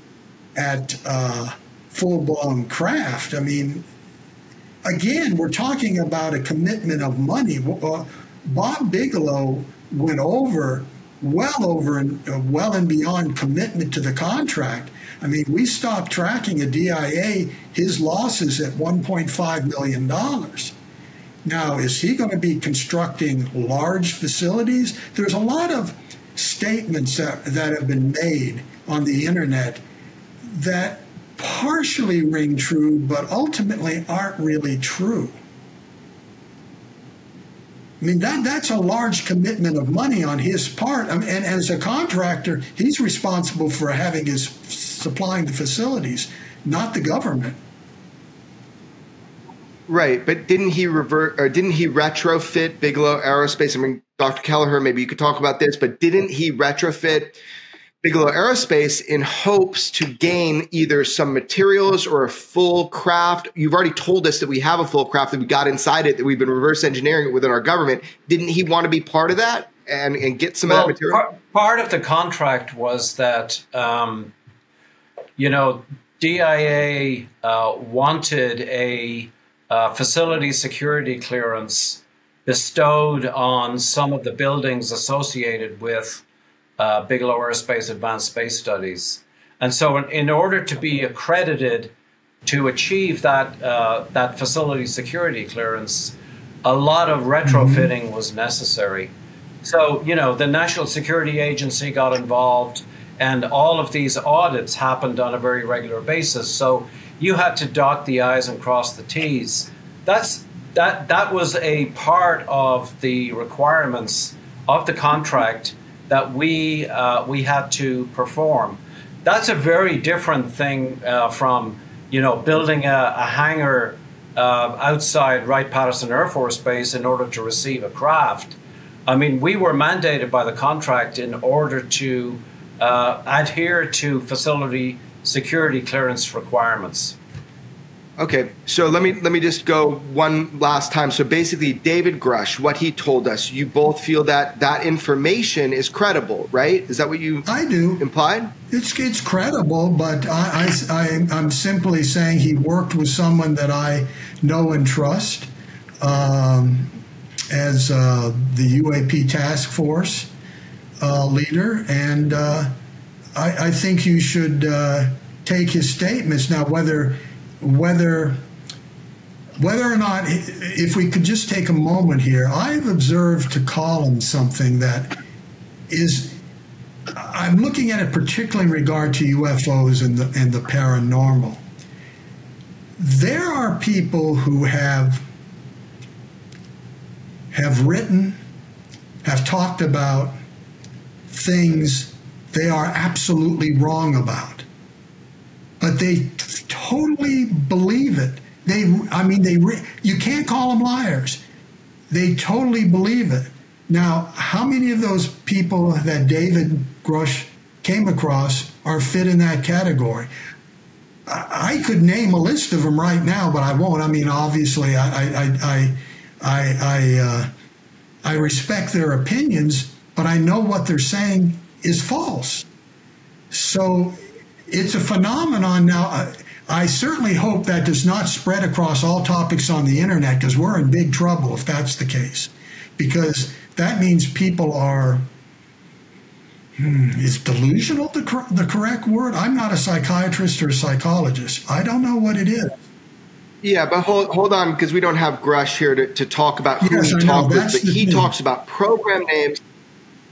at. Uh, full blown craft. I mean, again, we're talking about a commitment of money. Uh, Bob Bigelow went over, well over and uh, well and beyond commitment to the contract. I mean, we stopped tracking a DIA his losses at $1.5 million. Now, is he going to be constructing large facilities? There's a lot of statements that, that have been made on the internet that partially ring true, but ultimately aren't really true. I mean, that, that's a large commitment of money on his part. I mean, and as a contractor, he's responsible for having his supplying the facilities, not the government. Right, but didn't he revert or didn't he retrofit Bigelow Aerospace? I mean, Dr. Kelleher, maybe you could talk about this, but didn't he retrofit Bigelow Aerospace in hopes to gain either some materials or a full craft. You've already told us that we have a full craft, that we got inside it, that we've been reverse engineering it within our government. Didn't he want to be part of that and, and get some well, of that material? Part, part of the contract was that, um, you know, DIA uh, wanted a uh, facility security clearance bestowed on some of the buildings associated with uh, Bigelow Aerospace Advanced Space Studies. And so, in, in order to be accredited to achieve that, uh, that facility security clearance, a lot of retrofitting was necessary. So, you know, the National Security Agency got involved, and all of these audits happened on a very regular basis. So, you had to dot the I's and cross the T's. That's that that was a part of the requirements of the contract that we uh, we had to perform. That's a very different thing uh, from you know building a, a hangar uh, outside Wright Patterson Air Force Base in order to receive a craft. I mean, we were mandated by the contract in order to uh, adhere to facility security clearance requirements. Okay, so let me let me just go one last time. So basically, David Grusch, what he told us, you both feel that that information is credible, right? Is that what you? I do. Implied? It's it's credible, but I, I, I am simply saying he worked with someone that I know and trust um, as uh, the UAP task force uh, leader, and uh, I, I think you should uh, take his statements now whether whether whether or not, if we could just take a moment here, I've observed to Colm something that is, I'm looking at it particularly in regard to UFOs and the, and the paranormal. There are people who have have written, have talked about things they are absolutely wrong about but they totally believe it. They, I mean, they. You can't call them liars. They totally believe it. Now, how many of those people that David Grusch came across are fit in that category? I could name a list of them right now, but I won't. I mean, obviously, I, I, I, I, I, uh, I respect their opinions, but I know what they're saying is false. So it's a phenomenon now. I certainly hope that does not spread across all topics on the internet because we're in big trouble if that's the case. Because that means people are. Hmm, is delusional the, cor- the correct word? I'm not a psychiatrist or a psychologist. I don't know what it is. Yeah, but hold, hold on because we don't have Grusch here to, to talk about who Yes, he talked with, but he thing. talks about program names.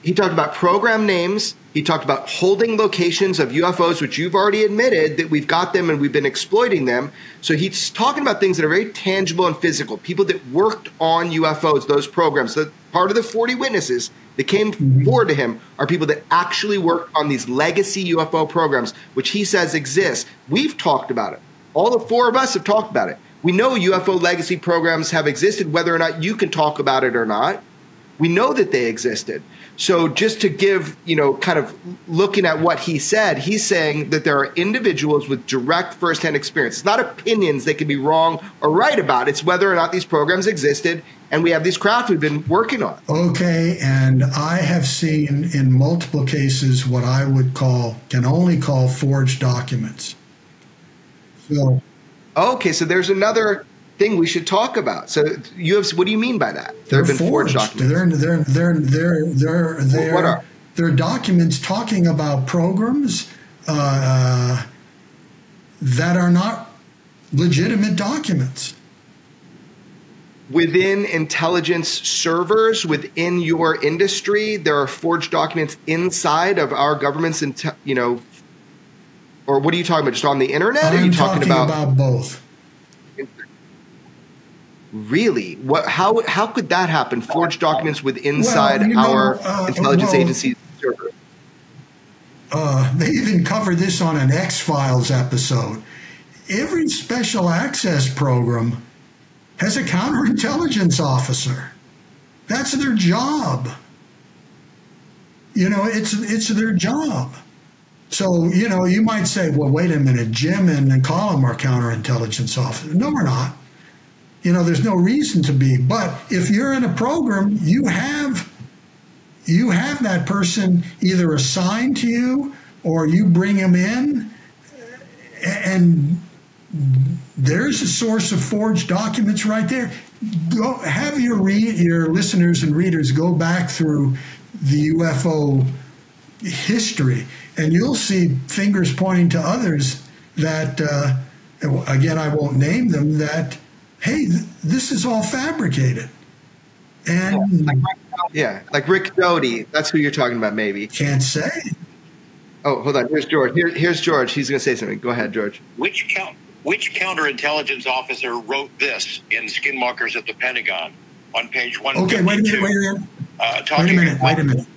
He talked about program names. He talked about holding locations of UFOs, which you've already admitted that we've got them and we've been exploiting them. So he's talking about things that are very tangible and physical. People that worked on UFOs, those programs. The, part of the 40 witnesses that came Mm-hmm. forward to him are people that actually worked on these legacy UFO programs, which he says exist. We've talked about it. All the four of us have talked about it. We know UFO legacy programs have existed, whether or not you can talk about it or not. We know that they existed. So just to give, you know, kind of looking at what he said, he's saying that there are individuals with direct firsthand experience. It's not opinions they can be wrong or right about. It's whether or not these programs existed and we have these craft we've been working on. Okay, and I have seen in multiple cases what I would call, can only call forged documents. So, Okay, so there's another thing we should talk about. So you have what do you mean by that? There have been forged documents. They're they're they're they're they're they're, what are? they're documents talking about programs uh, that are not legitimate documents. within intelligence servers within your industry there are forged documents inside of our government's inte- you know or what are you talking about just on the internet are I'm you talking, about, about both. Really what how how could that happen forged documents with inside Well, you know, our uh, intelligence well- agency server Uh, they even covered this on an X Files episode. Every special access program has a counterintelligence officer. That's their job. You know, it's it's their job. So you know, you might say, "Well, wait a minute, Jim and, and Colm are counterintelligence officers." No, we're not. You know, there's no reason to be. But if you're in a program, you have you have that person either assigned to you or you bring him in and there's a source of forged documents right there go have your read your listeners and readers go back through the UFO history and you'll see fingers pointing to others that uh, again I won't name them that hey th- this is all fabricated. And yeah like rick doty that's who you're talking about maybe. Can't say. Oh hold on. Here's george. Here, here's george. He's going to say something. Go ahead george. Which count? Which counterintelligence officer wrote this in Skinwalkers at the Pentagon on page one? okay wait a minute wait a minute. Uh, wait talking a minute wait a minute.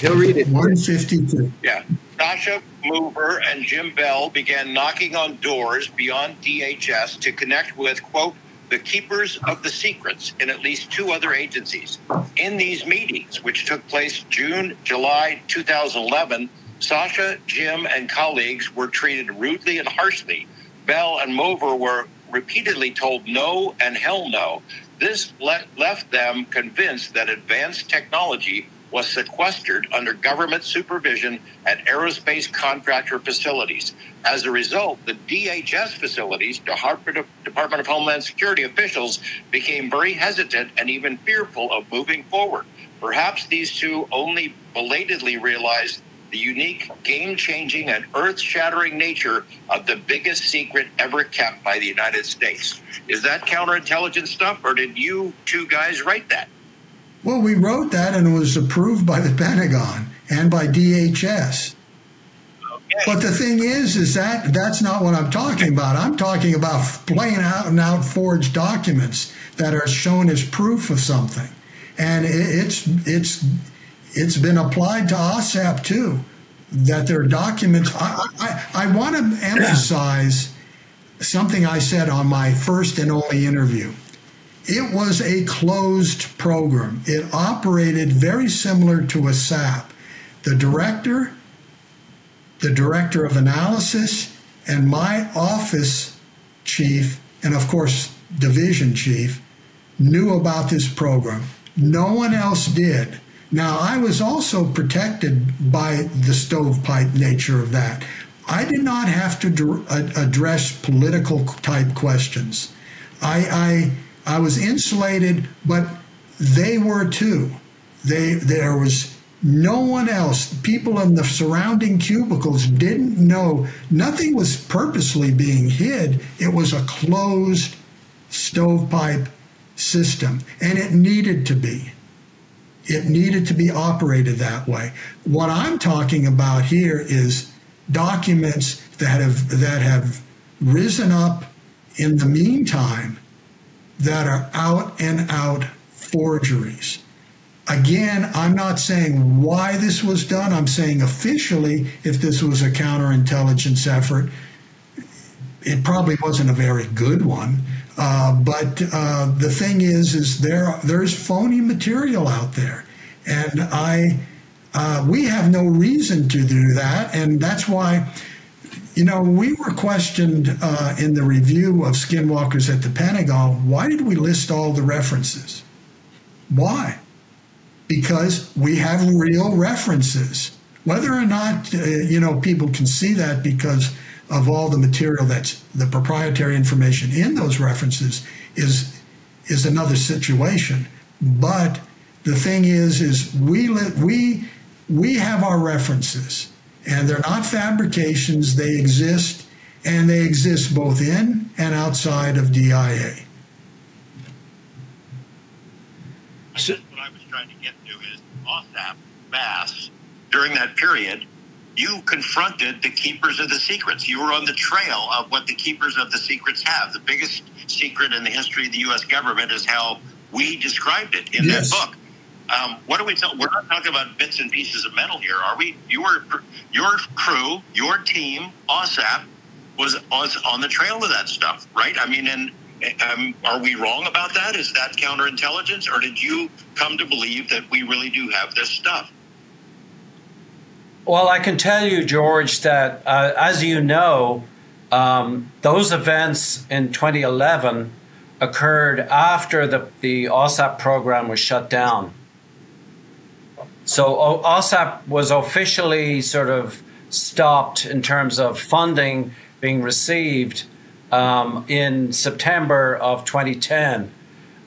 he'll read it. 152 Yeah. Sasha Mover and Jim Bell began knocking on doors beyond DHS to connect with, quote, the keepers of the secrets in at least two other agencies. In these meetings, which took place June, July 2011, Sasha, Jim, and colleagues were treated rudely and harshly. Bell and Mover were repeatedly told no and hell no. This le- left them convinced that advanced technology was sequestered under government supervision at aerospace contractor facilities. As a result, the DHS facilities, Department of, Department of Homeland Security officials, became very hesitant and even fearful of moving forward. Perhaps these two only belatedly realized the unique, game changing, and earth shattering nature of the biggest secret ever kept by the United States. Is that counterintelligence stuff, or did you two guys write that? Well, we wrote that and it was approved by the Pentagon and by DHS. But the thing is, is that that's not what I'm talking about. I'm talking about plain out and out forged documents that are shown as proof of something, and it, it's it's it's been applied to AAWSAP too. That there are documents. I I, I want to emphasize something I said on my first and only interview. It was a closed program. It operated very similar to a SAP. The director, the director of analysis, and my office chief, and of course, division chief, knew about this program. No one else did. Now, I was also protected by the stovepipe nature of that. I did not have to address political type questions. I, I, I was insulated, but they were too. They, there was no one else, people in the surrounding cubicles didn't know. Nothing was purposely being hid. It was a closed stovepipe system, and it needed to be. It needed to be operated that way. What I'm talking about here is documents that have that have risen up in the meantime that are out and out forgeries. Again, I'm not saying why this was done. I'm saying officially, if this was a counterintelligence effort, it probably wasn't a very good one. Uh, but uh, the thing is, is there there's phony material out there, and I uh, we have no reason to do that, and that's why. You know, we were questioned uh, in the review of Skinwalkers at the Pentagon. Why did we list all the references? Why? Because we have real references. Whether or not, uh, you know, people can see that because of all the material that's the proprietary information in those references is is another situation. But the thing is, is we we we have our references, and they're not fabrications. They exist, and they exist both in and outside of DIA. So, what I was trying to get to is AAWSAP, BAASS, during that period, you confronted the keepers of the secrets. You were on the trail of what the keepers of the secrets have. The biggest secret in the history of the U.S. government is how we described it in yes. that book. Um, what are we talking? We're not talking about bits and pieces of metal here, are we? You were, your crew, your team, AAWSAP, was, was on the trail of that stuff, right? I mean, and um, are we wrong about that? Is that counterintelligence, or did you come to believe that we really do have this stuff? Well, I can tell you, George, that uh, as you know, um, those events in 2011 occurred after the, the AAWSAP program was shut down. So AAWSAP was officially sort of stopped in terms of funding being received um, in September of 2010.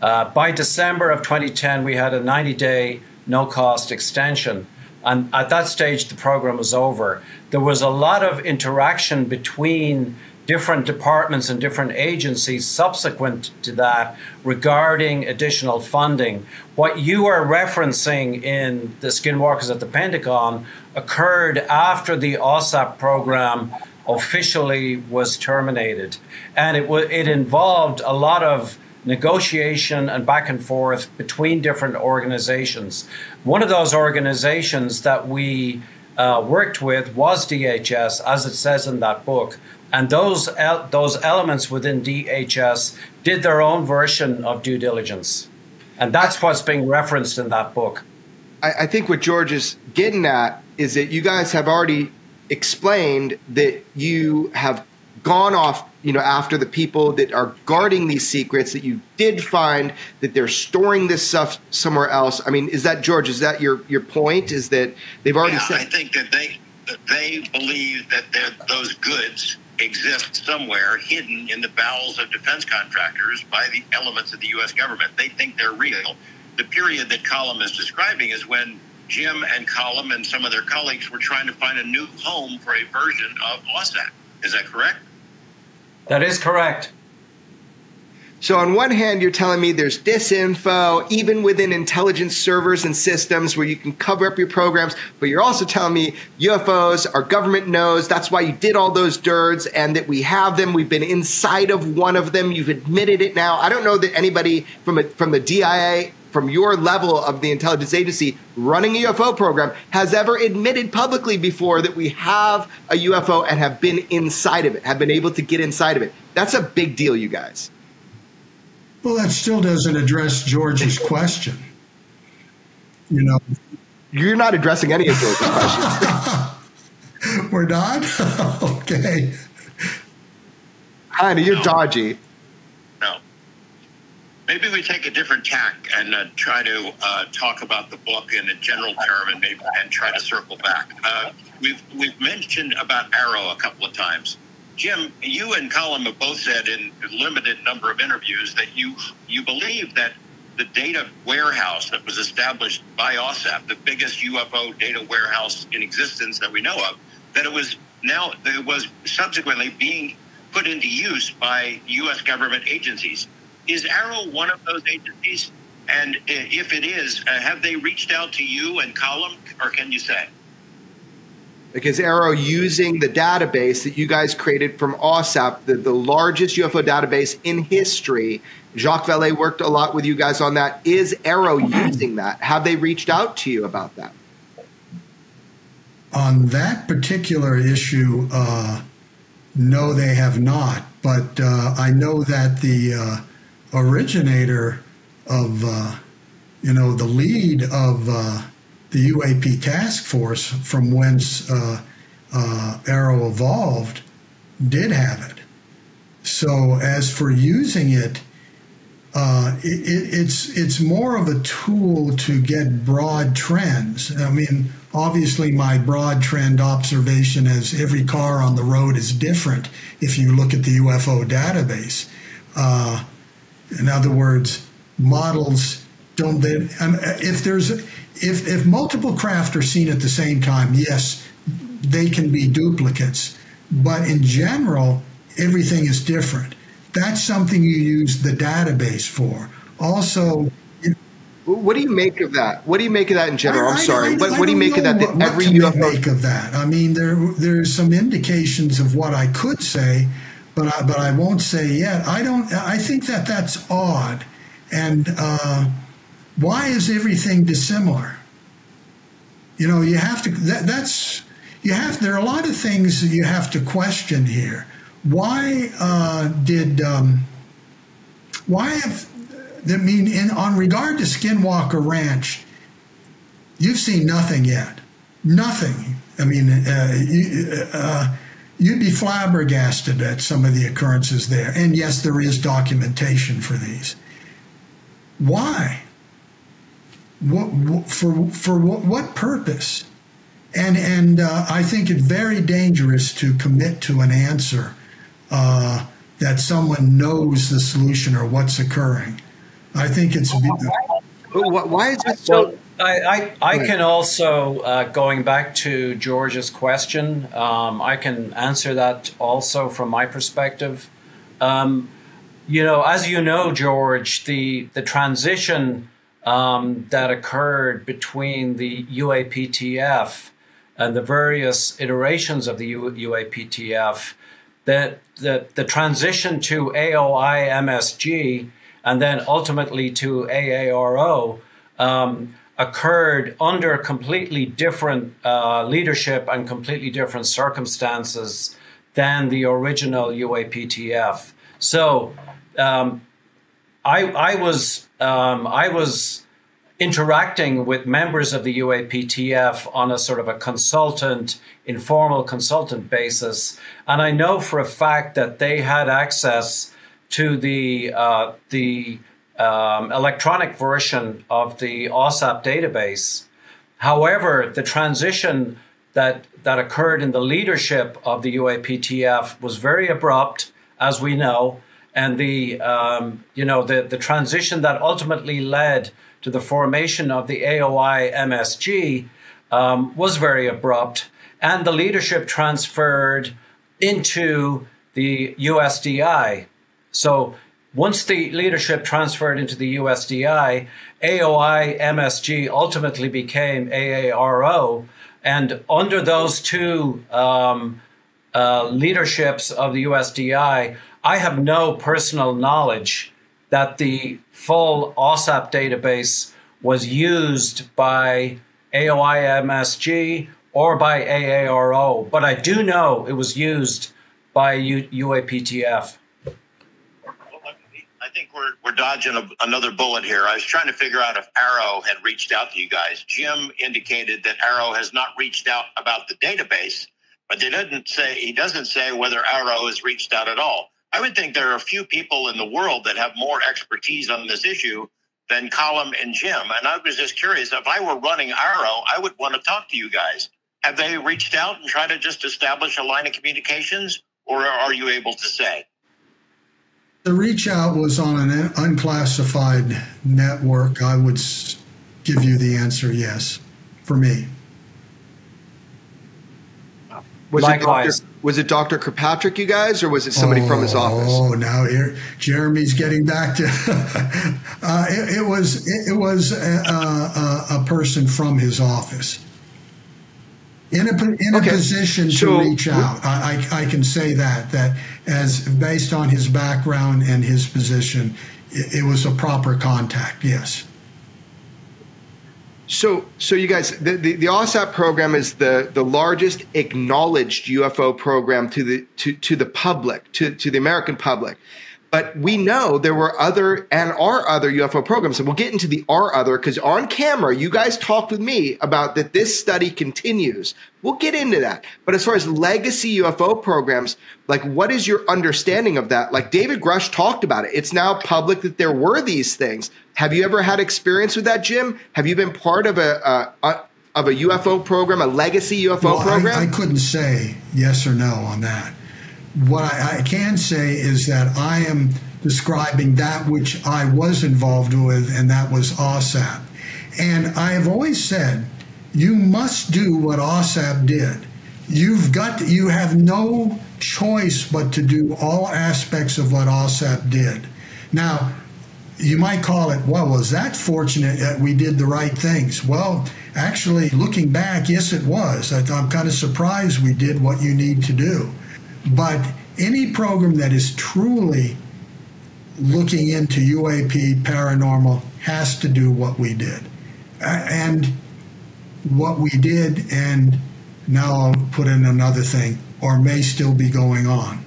Uh, by December of 2010, we had a 90 day no cost extension. And at that stage, the program was over. There was a lot of interaction between different departments and different agencies subsequent to that regarding additional funding. What you are referencing in the Skinwalkers at the Pentagon occurred after the AAWSAP program officially was terminated. And it, w- it involved a lot of negotiation and back and forth between different organizations. One of those organizations that we uh, worked with was DHS, as it says in that book. And those, el- those elements within DHS did their own version of due diligence. And that's what's being referenced in that book. I, I think what George is getting at is that you guys have already explained that you have gone off you know after the people that are guarding these secrets that you did find that they're storing this stuff somewhere else i mean is that george is that your your point is that they've already yeah, said i think that they that they believe that those goods exist somewhere hidden in the bowels of defense contractors by the elements of the us government they think they're real the period that Colm is describing is when jim and Colm and some of their colleagues were trying to find a new home for a version of AAWSAP. is that correct that is correct. So, on one hand, you're telling me there's disinfo, even within intelligence servers and systems where you can cover up your programs, but you're also telling me UFOs, our government knows, that's why you did all those DIRDs, and that we have them. We've been inside of one of them. You've admitted it now. I don't know that anybody from, a, from the DIA from your level of the intelligence agency running a UFO program has ever admitted publicly before that we have a UFO and have been inside of it, have been able to get inside of it. That's a big deal, you guys. Well, that still doesn't address George's question. You know, you're not addressing any of George's questions. We're not? okay. Kind of, you're dodgy. No. maybe we take a different tack and uh, try to uh, talk about the book in a general term and maybe and try to circle back. Uh, we've we've mentioned about AARO a couple of times. Jim, you and Colin have both said in a limited number of interviews that you you believe that the data warehouse that was established by AAWSAP, the biggest UFO data warehouse in existence that we know of, that it was now it was subsequently being put into use by U.S. government agencies. Is AARO one of those agencies? And if it is, uh, have they reached out to you and Colm, or can you say? Because AARO using the database that you guys created from AAWSAP, the, the largest UFO database in history. Jacques Vallée worked a lot with you guys on that. Is AARO using that? Have they reached out to you about that? On that particular issue, uh, no, they have not. But uh, I know that the uh, originator of, uh, you know, the lead of uh, the UAP task force from whence uh, uh, AARO evolved did have it. So as for using it, uh, it, it's it's more of a tool to get broad trends. I mean, obviously, my broad trend observation is every car on the road is different. If you look at the UFO database, uh, in other words, models don't. They, if there's if if multiple craft are seen at the same time, yes, they can be duplicates. But in general, everything is different. That's something you use the database for. Also, what do you make of that? What do you make of that in general? I, am sorry. I, I, what, what do you make of that? What, every what UFO make of that? I mean, there there's some indications of what I could say, but I, but I won't say yet. I don't. I think that that's odd, and uh, why is everything dissimilar? You know, you have to. That, that's you have. There are a lot of things that you have to question here why uh, did um, why have I mean in on regard to Skinwalker Ranch, you've seen nothing yet, nothing. I mean, uh, you, uh, you'd be flabbergasted at some of the occurrences there. And yes, there is documentation for these. Why? What, what for for what, what purpose? And and uh, I think it's very dangerous to commit to an answer uh, that someone knows the solution or what's occurring. I think it's. Why is it so? I, I, I can also, uh, going back to George's question, um, I can answer that also from my perspective. Um, you know, as you know, George, the, the transition um, that occurred between the UAPTF and the various iterations of the U- UAPTF that the, the transition to AOI MSG and then ultimately to AARO um, occurred under completely different uh, leadership and completely different circumstances than the original UAPTF. So um, I, I was um, I was interacting with members of the UAPTF on a sort of a consultant, informal consultant basis. And I know for a fact that they had access to the, uh, the um, electronic version of the AAWSAP database. However, the transition that, that occurred in the leadership of the UAPTF was very abrupt, as we know. And the, um, you know, the, the transition that ultimately led to the formation of the AOI MSG um, was very abrupt, and the leadership transferred into the USDI. So once the leadership transferred into the USDI, AOI MSG ultimately became AARO. And under those two um, uh, leaderships of the USDI, I have no personal knowledge that the full AAWSAP database was used by AOIMSG or by AARO, but I do know it was used by U- UAPTF. I think we're, we're dodging a, another bullet here. I was trying to figure out if AARO had reached out to you guys. Jim indicated that AARO has not reached out about the database, but they didn't say he doesn't say whether AARO has reached out at all. I would think there are a few people in the world that have more expertise on this issue than Colm and Jim. And I was just curious if I were running AARO, I would want to talk to you guys. Have they reached out and tried to just establish a line of communications, or are you able to say? The reach out was on an unclassified network. I would give you the answer yes, for me. Was Likewise. It Dr., was it Dr. Kirkpatrick, you guys, or was it somebody oh, from his office? Oh, now here, Jeremy's getting back to. uh, it, it, was it, it was a, a, a, person from his office in a in a okay. position to so, reach out. I, I, I can say that that as based on his background and his position, it, it was a proper contact. Yes. So, so you guys, the, the, the, AAWSAP program is the, the largest acknowledged UFO program to the to, to the public, to, to the American public. But we know there were other and are other UFO programs, and we'll get into the are other because on camera, you guys talked with me about that this study continues. We'll get into that. But as far as legacy UFO programs, like what is your understanding of that? Like David Grusch talked about it. It's now public that there were these things. Have you ever had experience with that, Jim? Have you been part of a, a, a of a UFO program, a legacy UFO well, program? I, I couldn't say yes or no on that what I, I, can say is that I am describing that which I was involved with, and that was AAWSAP. And I have always said, you must do what AAWSAP did. You've got to, you have no choice but to do all aspects of what AAWSAP did. Now, you might call it, well, was that fortunate that we did the right things? Well, actually, looking back, yes, it was. I'm kind of surprised we did what you need to do. But any program that is truly looking into UAP paranormal has to do what we did. And what we did, and now I'll put in another thing, or may still be going on.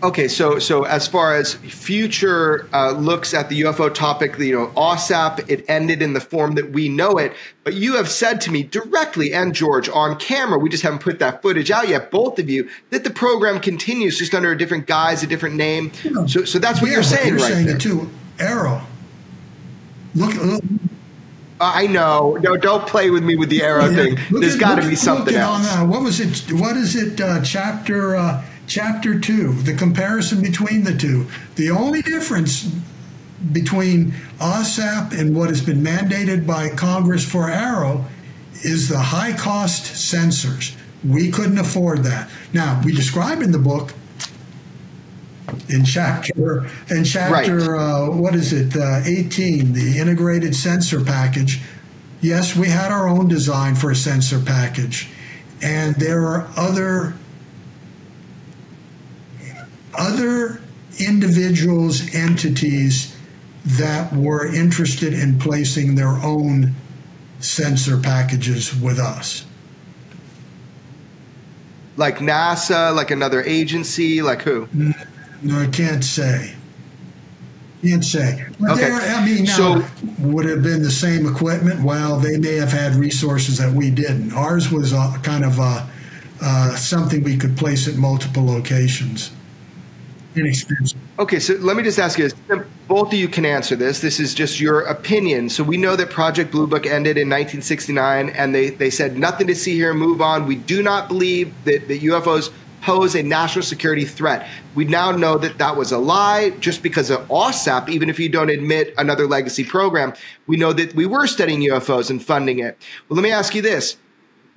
Okay, so so as far as future uh, looks at the UFO topic, you know, AAWSAP, it ended in the form that we know it. But you have said to me directly and George on camera, we just haven't put that footage out yet, both of you, that the program continues just under a different guise, a different name. So, so that's what yeah, you're saying, you're right saying there. It too. AARO. Look, look. I know. No, don't play with me with the AARO yeah, thing. There's got to be something else. On, uh, what was it? What is it? Uh, chapter. Chapter 2, the comparison between the two. The only difference between AAWSAP and what has been mandated by Congress for AARO is the high cost sensors. We couldn't afford that. Now, we describe in the book in chapter in chapter right. uh, what is it uh, 18 the integrated sensor package yes we had our own design for a sensor package and there are other other individuals, entities that were interested in placing their own sensor packages with us. Like NASA, like another agency, like who? No, I can't say. Can't say. But okay. I mean, so, would have been the same equipment? Well, they may have had resources that we didn't. Ours was a, kind of uh, something we could place at multiple locations inexpensive. Okay, so let me just ask you this. Both of you can answer this. This is just your opinion. So we know that Project Blue Book ended in 1969, and they, they said nothing to see here, move on. We do not believe that, that UFOs pose a national security threat. We now know that that was a lie just because of AAWSAP, even if you don't admit another legacy program. We know that we were studying UFOs and funding it. Well, let me ask you this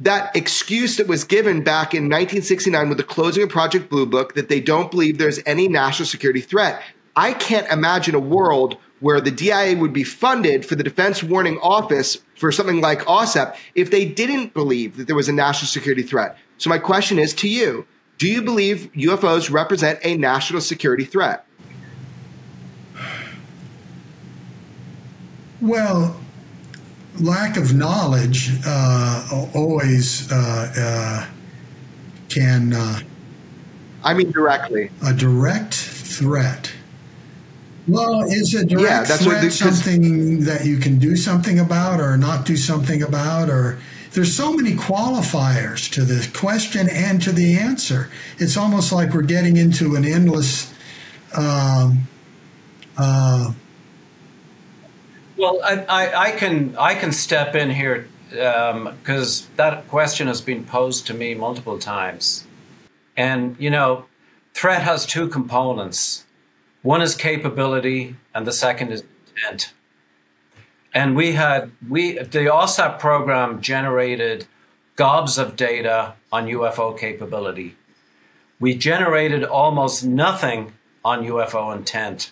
that excuse that was given back in 1969 with the closing of Project Blue Book that they don't believe there's any national security threat. I can't imagine a world where the DIA would be funded for the Defense Warning Office for something like AAWSAP if they didn't believe that there was a national security threat. So, my question is to you Do you believe UFOs represent a national security threat? Well, lack of knowledge uh, always uh, uh, can. Uh, I mean, directly. A direct threat. Well, is a direct yeah, threat something that you can do something about or not do something about? Or there's so many qualifiers to the question and to the answer. It's almost like we're getting into an endless. Um, uh, well, I, I, I, can I can step in here because um, that question has been posed to me multiple times, and you know, threat has two components. One is capability, and the second is intent. And we had we the AAWSAP program generated gobs of data on UFO capability. We generated almost nothing on UFO intent.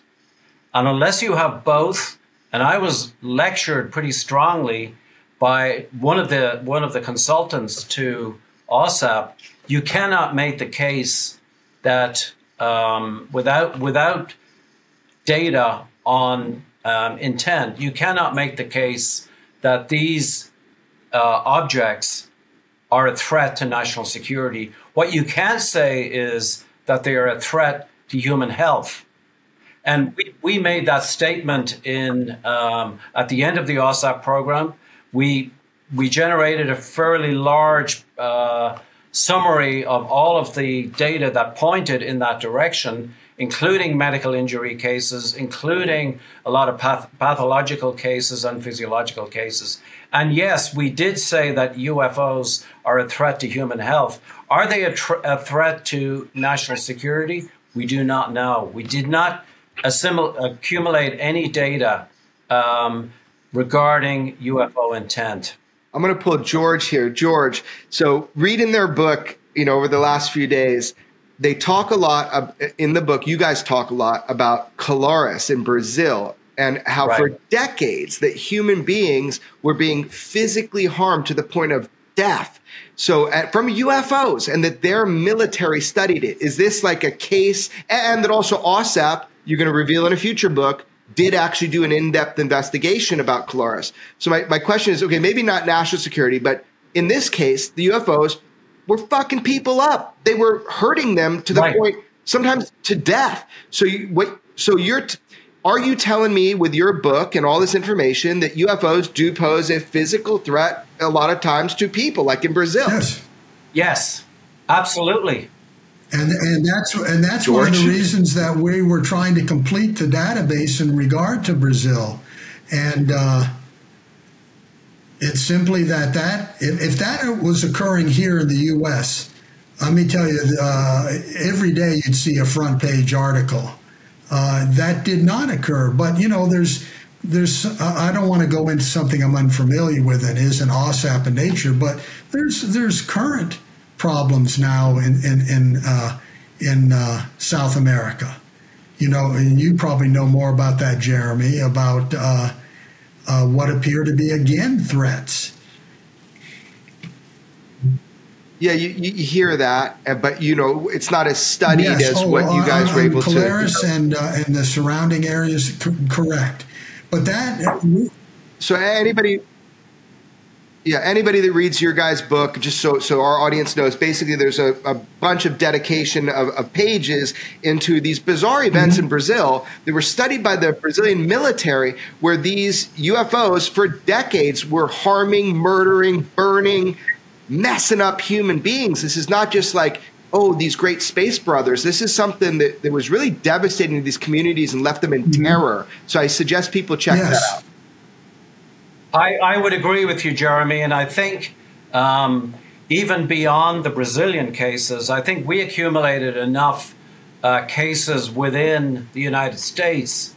And unless you have both, and I was lectured pretty strongly by one of the one of the consultants to AAWSAP, you cannot make the case that um, without without data on um, intent, you cannot make the case that these uh, objects are a threat to national security. What you can say is that they are a threat to human health. And we, we made that statement in um, at the end of the AAWSAP program. We we generated a fairly large uh, summary of all of the data that pointed in that direction, including medical injury cases, including a lot of path- pathological cases and physiological cases. And yes, we did say that UFOs are a threat to human health. Are they a, a threat to national security? We do not know. We did not assimil- accumulate any data um, regarding UFO intent. I'm going to pull George here. George, so read in their book, you know, over the last few days, they talk a lot of, in the book. You guys talk a lot about Colares in Brazil and how right. for decades that human beings were being physically harmed to the point of death. So at, from UFOs, and that their military studied it. Is this like a case? And that also AAWSAP, you're going to reveal in a future book, did actually do an in-depth investigation about Colares. So my, my question is, okay, maybe not national security, but in this case, the UFOs were fucking people up. They were hurting them to the right. point sometimes to death. So you what? So you're. T- are you telling me with your book and all this information that UFOs do pose a physical threat a lot of times to people, like in Brazil? Yes. Yes, absolutely. And, and that's and that's George? one of the reasons that we were trying to complete the database in regard to Brazil, and uh, it's simply that that if, if, that was occurring here in the U.S., let me tell you, uh, every day you'd see a front page article. Uh, that did not occur, but you know, there's there's I don't want to go into something I'm unfamiliar with and is an AAWSAP in nature, but there's there's current problems now in in in, uh, in uh, South America. You know, and you probably know more about that, Jeremy, about uh, uh what appear to be again threats. Yeah, you, you hear that, uh, but you know it's not as studied yes. as oh, what you guys were able Colares to. and uh, and the surrounding areas, correct. But that. So anybody yeah, anybody that reads your guys' book, just so so our audience knows, basically there's a, a bunch of dedication of, of, pages into these bizarre events mm-hmm. in Brazil that were studied by the Brazilian military, where these UFOs for decades were harming, murdering, burning, messing up human beings. This is not just like oh, these great space brothers. This is something that, that was really devastating to these communities and left them in mm-hmm. terror. So I suggest people check yes. that out. I, I would agree with you, Jeremy, and I think um, even beyond the Brazilian cases, I think we accumulated enough uh, cases within the United States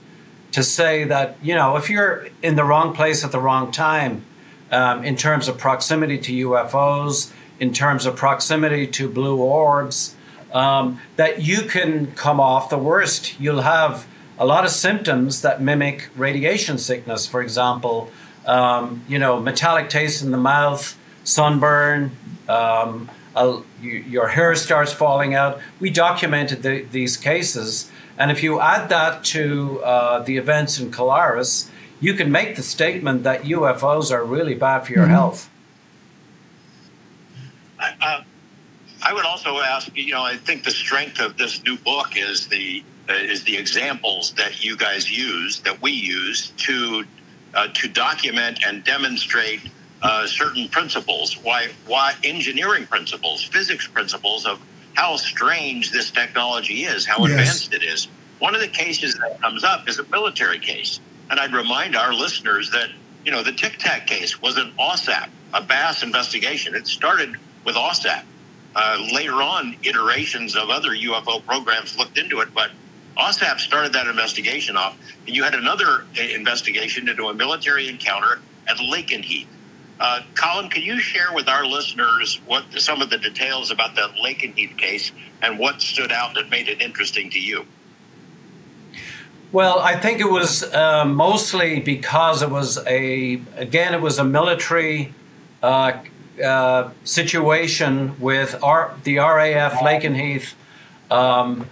to say that, you know, if you're in the wrong place at the wrong time um, in terms of proximity to UFOs, in terms of proximity to blue orbs, um, that you can come off the worst. You'll have a lot of symptoms that mimic radiation sickness, for example um, you know, metallic taste in the mouth, sunburn, um, you, your hair starts falling out. We documented the, these cases. And if you add that to uh, the events in Colares, you can make the statement that UFOs are really bad for your mm-hmm. health. I, uh, I would also ask, you know, I think the strength of this new book is the uh, is the examples that you guys use, that we use to uh, to document and demonstrate uh, certain principles, why why engineering principles, physics principles of how strange this technology is, how Yes. advanced it is. One of the cases that comes up is a military case, and I'd remind our listeners that you know the Tic Tac case was an AAWSAP, a BAASS investigation. It started with AAWSAP. Uh, later on, iterations of other UFO programs looked into it, but AAWSAP started that investigation off. And you had another uh, investigation into a military encounter at Lakenheath. Uh, Colm, can you share with our listeners what some of the details about the Lakenheath case and what stood out that made it interesting to you? Well, I think it was uh, mostly because it was a, again, it was a military uh, uh, situation with the RAF Lakenheath. Um,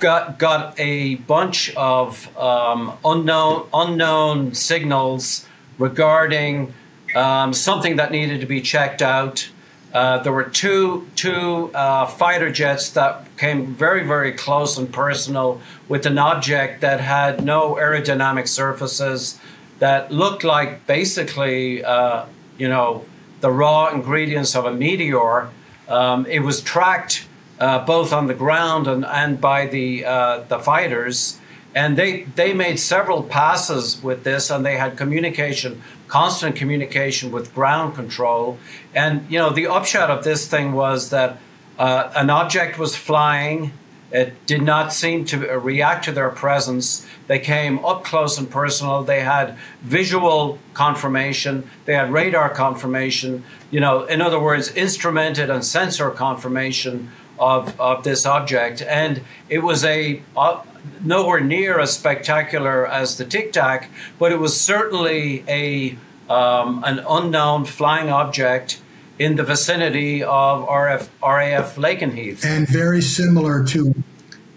got got a bunch of um, unknown unknown signals regarding um, something that needed to be checked out. Uh, there were two two uh, fighter jets that came very very close and personal with an object that had no aerodynamic surfaces that looked like basically uh, you know the raw ingredients of a meteor. Um, it was tracked uh, both on the ground and, and by the uh, the fighters, and they they made several passes with this, and they had communication, constant communication with ground control, and you know the upshot of this thing was that uh, an object was flying. It did not seem to react to their presence. They came up close and personal. They had visual confirmation. They had radar confirmation. You know, in other words, instrumented and sensor confirmation of, of this object. And it was a uh, nowhere near as spectacular as the Tic Tac, but it was certainly a um, an unknown flying object in the vicinity of RF, RAF Lakenheath. and very similar to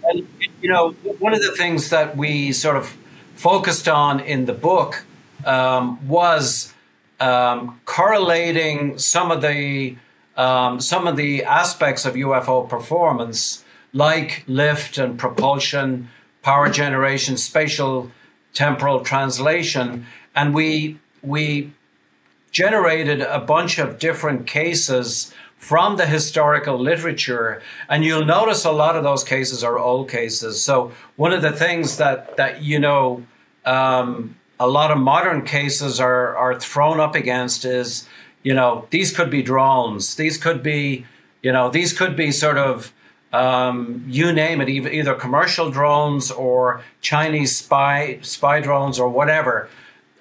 And, you know, one of the things that we sort of focused on in the book um, was um, correlating some of the um, some of the aspects of UFO performance, like lift and propulsion, power generation, spatial temporal translation, and we we generated a bunch of different cases from the historical literature and you'll notice a lot of those cases are old cases. So one of the things that that you know um, a lot of modern cases are are thrown up against is you know these could be drones these could be you know these could be sort of um, you name it either, commercial drones or chinese spy spy drones or whatever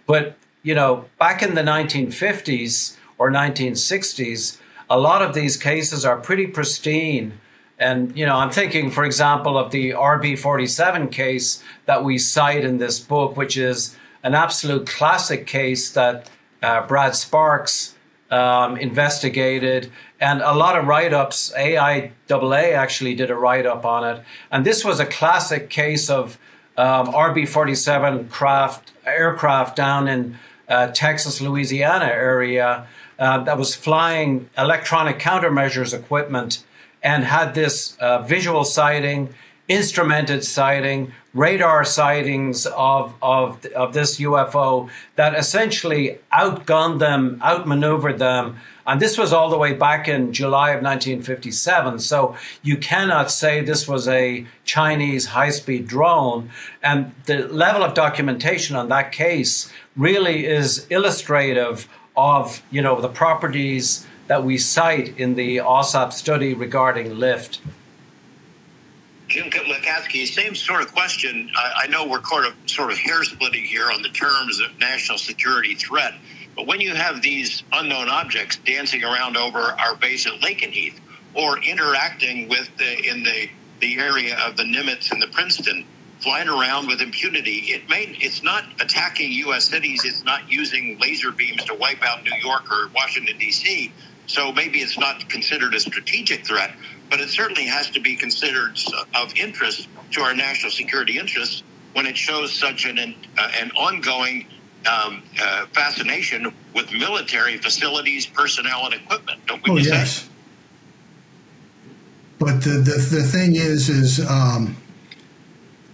but you know, back in the 1950s or 1960s, a lot of these cases are pretty pristine. And, you know, I'm thinking, for example, of the RB 47 case that we cite in this book, which is an absolute classic case that uh, Brad Sparks um, investigated. And a lot of write ups, AIAA actually did a write up on it. And this was a classic case of um, RB 47 craft aircraft down in uh, Texas, Louisiana area uh, that was flying electronic countermeasures equipment and had this uh, visual sighting, instrumented sighting, radar sightings of, of, of this UFO that essentially outgunned them, outmaneuvered them. And this was all the way back in July of 1957. So you cannot say this was a Chinese high speed drone. And the level of documentation on that case really is illustrative of you know the properties that we cite in the AAWSAP study regarding lift. Jim Lacatski, same sort of question. I, I know we're sort of sort of hair splitting here on the terms of national security threat, but when you have these unknown objects dancing around over our base at Lakenheath or interacting with the in the the area of the Nimitz and the Princeton, flying around with impunity, it may it's not attacking U.S. cities. It's not using laser beams to wipe out New York or Washington D.C. So maybe it's not considered a strategic threat, but it certainly has to be considered of interest to our national security interests when it shows such an uh, an ongoing um, uh, fascination with military facilities, personnel, and equipment. Don't we oh say? yes but the, the, the thing is is um,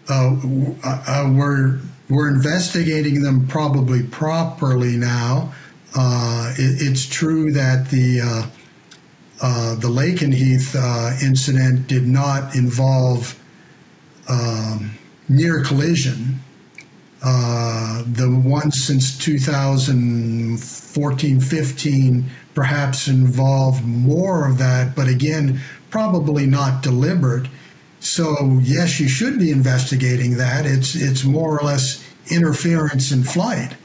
uh, uh, we're we're investigating them probably properly now Uh, it, it's true that the uh, the Lakenheath uh, incident did not involve um, near collision. Uh, the one since 2014 15 perhaps involved more of that, but again, probably not deliberate. So, yes, you should be investigating that. It's, it's more or less interference in flight.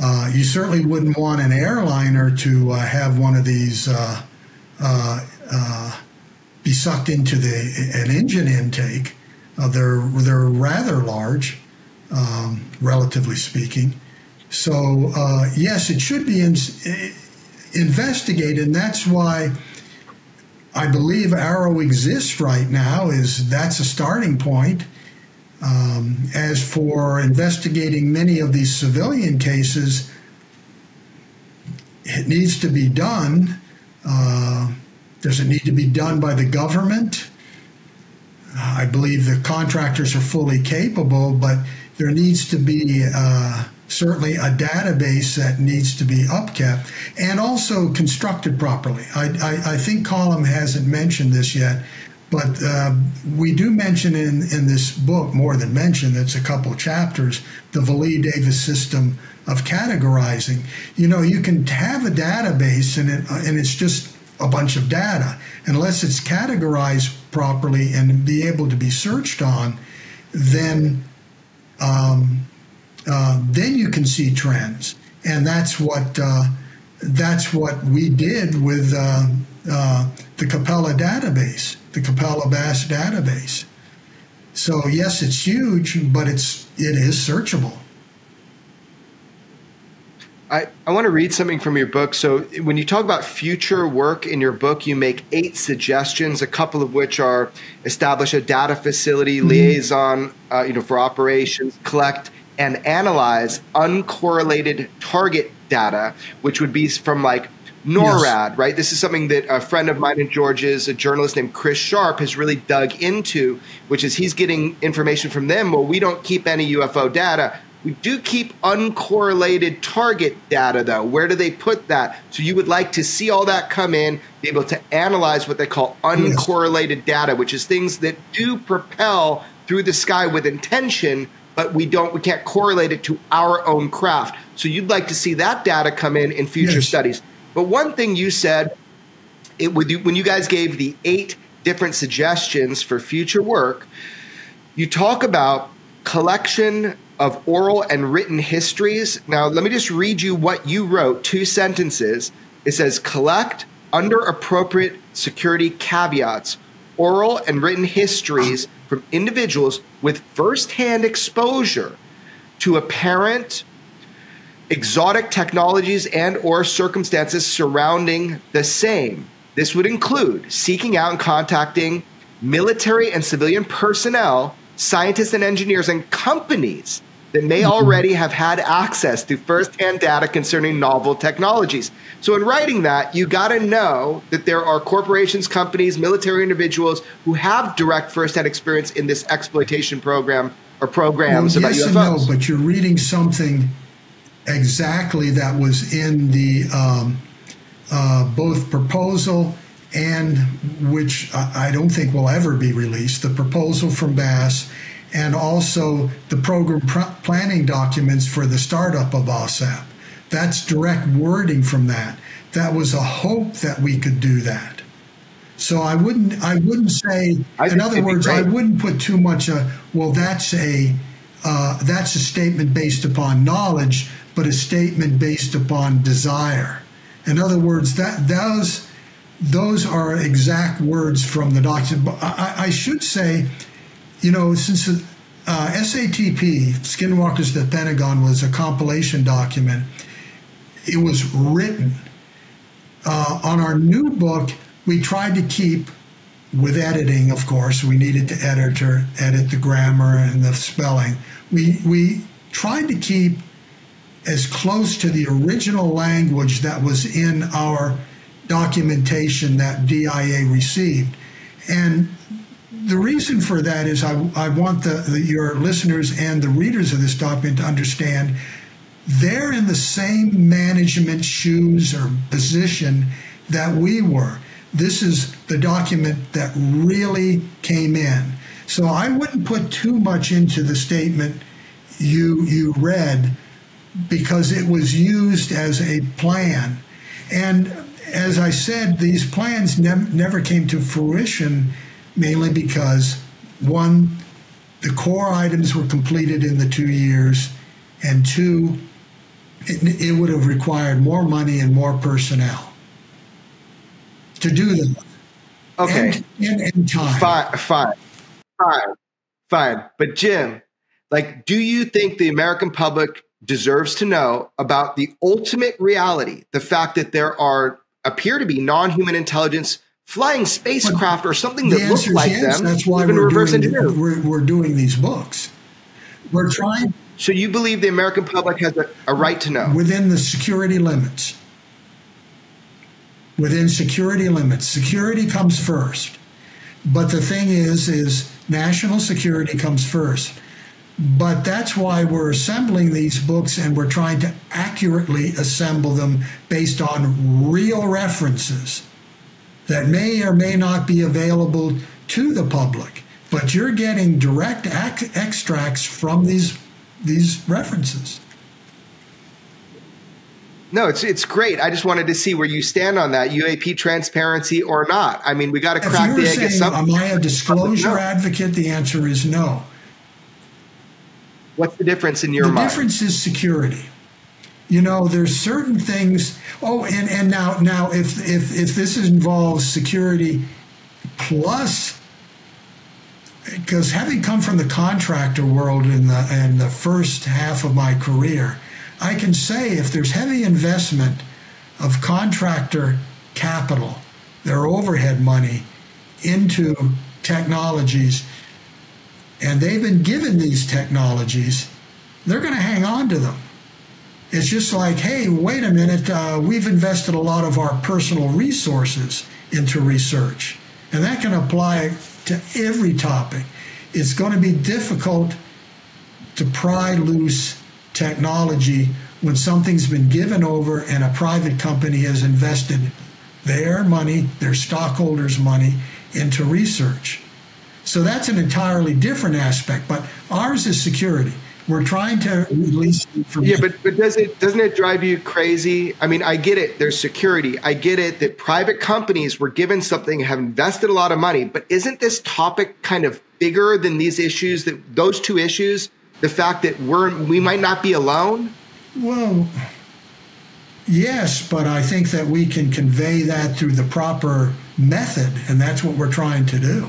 Uh, you certainly wouldn't want an airliner to uh, have one of these uh, be sucked into the an engine intake. Uh, they're they're rather large, um, relatively speaking. So yes, it should be in, investigated, and that's why. I believe AARO exists right now. Is that's a starting point. Um, as for investigating many of these civilian cases, it needs to be done. Uh, does it need to be done by the government? I believe the contractors are fully capable, but there needs to be uh, certainly a database that needs to be upkept and also constructed properly. I, I, I think Colm hasn't mentioned this yet, but uh, we do mention in, in this book, more than mention, it's a couple chapters, the Vallee Davis system of categorizing. You know, you can have a database and, it, and it's just a bunch of data. Unless it's categorized properly and be able to be searched on, then um, uh, then you can see trends, and that's what uh, that's what we did with uh, uh the Capella database, the Capella BAASS database. So yes, it's huge, but it's it is searchable. I, I want to read something from your book. So, when you talk about future work in your book, you make eight suggestions, a couple of which are establish a data facility mm-hmm. liaison, uh, you know, for operations, collect and analyze uncorrelated target data, which would be from like NORAD, yes. right? This is something that a friend of mine in George's, a journalist named Chris Sharp, has really dug into, which is he's getting information from them. Well, we don't keep any UFO data. We do keep uncorrelated target data, though. Where do they put that? So you would like to see all that come in, be able to analyze what they call uncorrelated data, which is things that do propel through the sky with intention, but we don't, we can't correlate it to our own craft. So you'd like to see that data come in in future yes. studies. But one thing you said, it when you guys gave the eight different suggestions for future work, you talk about collection of oral and written histories. Now, let me just read you what you wrote, two sentences. It says, collect under appropriate security caveats oral and written histories from individuals with firsthand exposure to apparent exotic technologies and or circumstances surrounding the same. This would include seeking out and contacting military and civilian personnel scientists and engineers and companies that may already have had access to firsthand data concerning novel technologies. So, in writing that, you got to know that there are corporations, companies, military individuals who have direct firsthand experience in this exploitation program or programs well, yes about UFOs. And no, but you're reading something exactly that was in the um, uh, both proposal and which I don't think will ever be released, the proposal from BAASS, and also the program pr- planning documents for the startup of AAWSAP. That's direct wording from that. That was a hope that we could do that. So I wouldn't I wouldn't say I in other words I wouldn't put too much a well that's a uh, that's a statement based upon knowledge, but a statement based upon desire. In other words, that those those are exact words from the document. I, I should say, you know, since uh, SATP, Skinwalkers the Pentagon, was a compilation document, it was written. Uh, on our new book, we tried to keep, with editing, of course, we needed to editor edit the grammar and the spelling. We we tried to keep as close to the original language that was in our documentation that DIA received. And the reason for that is I, I want the, the, your listeners and the readers of this document to understand they're in the same management shoes or position that we were. This is the document that really came in. So I wouldn't put too much into the statement you you read because it was used as a plan. And as I said, these plans ne- never came to fruition mainly because one, the core items were completed in the two years, and two, it, it would have required more money and more personnel to do them. Okay. And, and, and time. Fine, fine, fine, fine. But Jim, like, do you think the American public deserves to know about the ultimate reality, the fact that there are appear to be non-human intelligence flying spacecraft or something that looks like yes. them. That's why we're reverse doing, we're, we're doing these books. We're trying So you believe the American public has a, a right to know? within the security limits. Within security limits, security comes first. But the thing is, is national security comes first. But that's why we're assembling these books and we're trying to accurately assemble them based on real references that may or may not be available to the public. But you're getting direct ac- extracts from these these references. No, it's it's great. I just wanted to see where you stand on that UAP transparency or not. I mean, we got to crack the egg saying, am I a disclosure No. advocate? The answer is no. What's the difference in your the mind? The difference is security. You know, there's certain things. Oh, and and now now if if if this involves security plus because having come from the contractor world in the in the first half of my career, I can say if there's heavy investment of contractor capital, their overhead money into technologies, and they've been given these technologies, they're going to hang on to them. It's just like, hey, wait a minute, uh, we've invested a lot of our personal resources into research, and that can apply to every topic. It's going to be difficult to pry loose technology when something's been given over and a private company has invested their money, their stockholders' money, into research. So that's an entirely different aspect, but ours is security. We're trying to release Yeah, but but does it doesn't it drive you crazy? I mean, I get it. There's security. I get it that private companies were given something, have invested a lot of money. But isn't this topic kind of bigger than these issues? That those two issues, the fact that we're we might not be alone. Well, yes, but I think that we can convey that through the proper method, and that's what we're trying to do.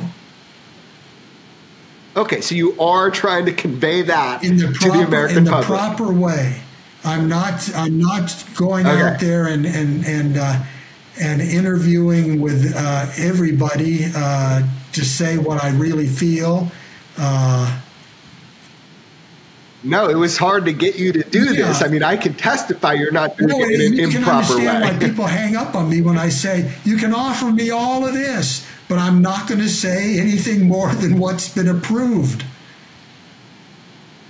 Okay, so you are trying to convey that in the to the American public. in the public. proper way. I'm not I'm not going Okay. out there and and and uh, and interviewing with uh, everybody uh, to say what I really feel. Uh, no, it was hard to get you to do Yeah. this. I mean, I can testify you're not doing no, it in an improper you can understand way. why people hang up on me when I say you can offer me all of this, but I'm not going to say anything more than what's been approved.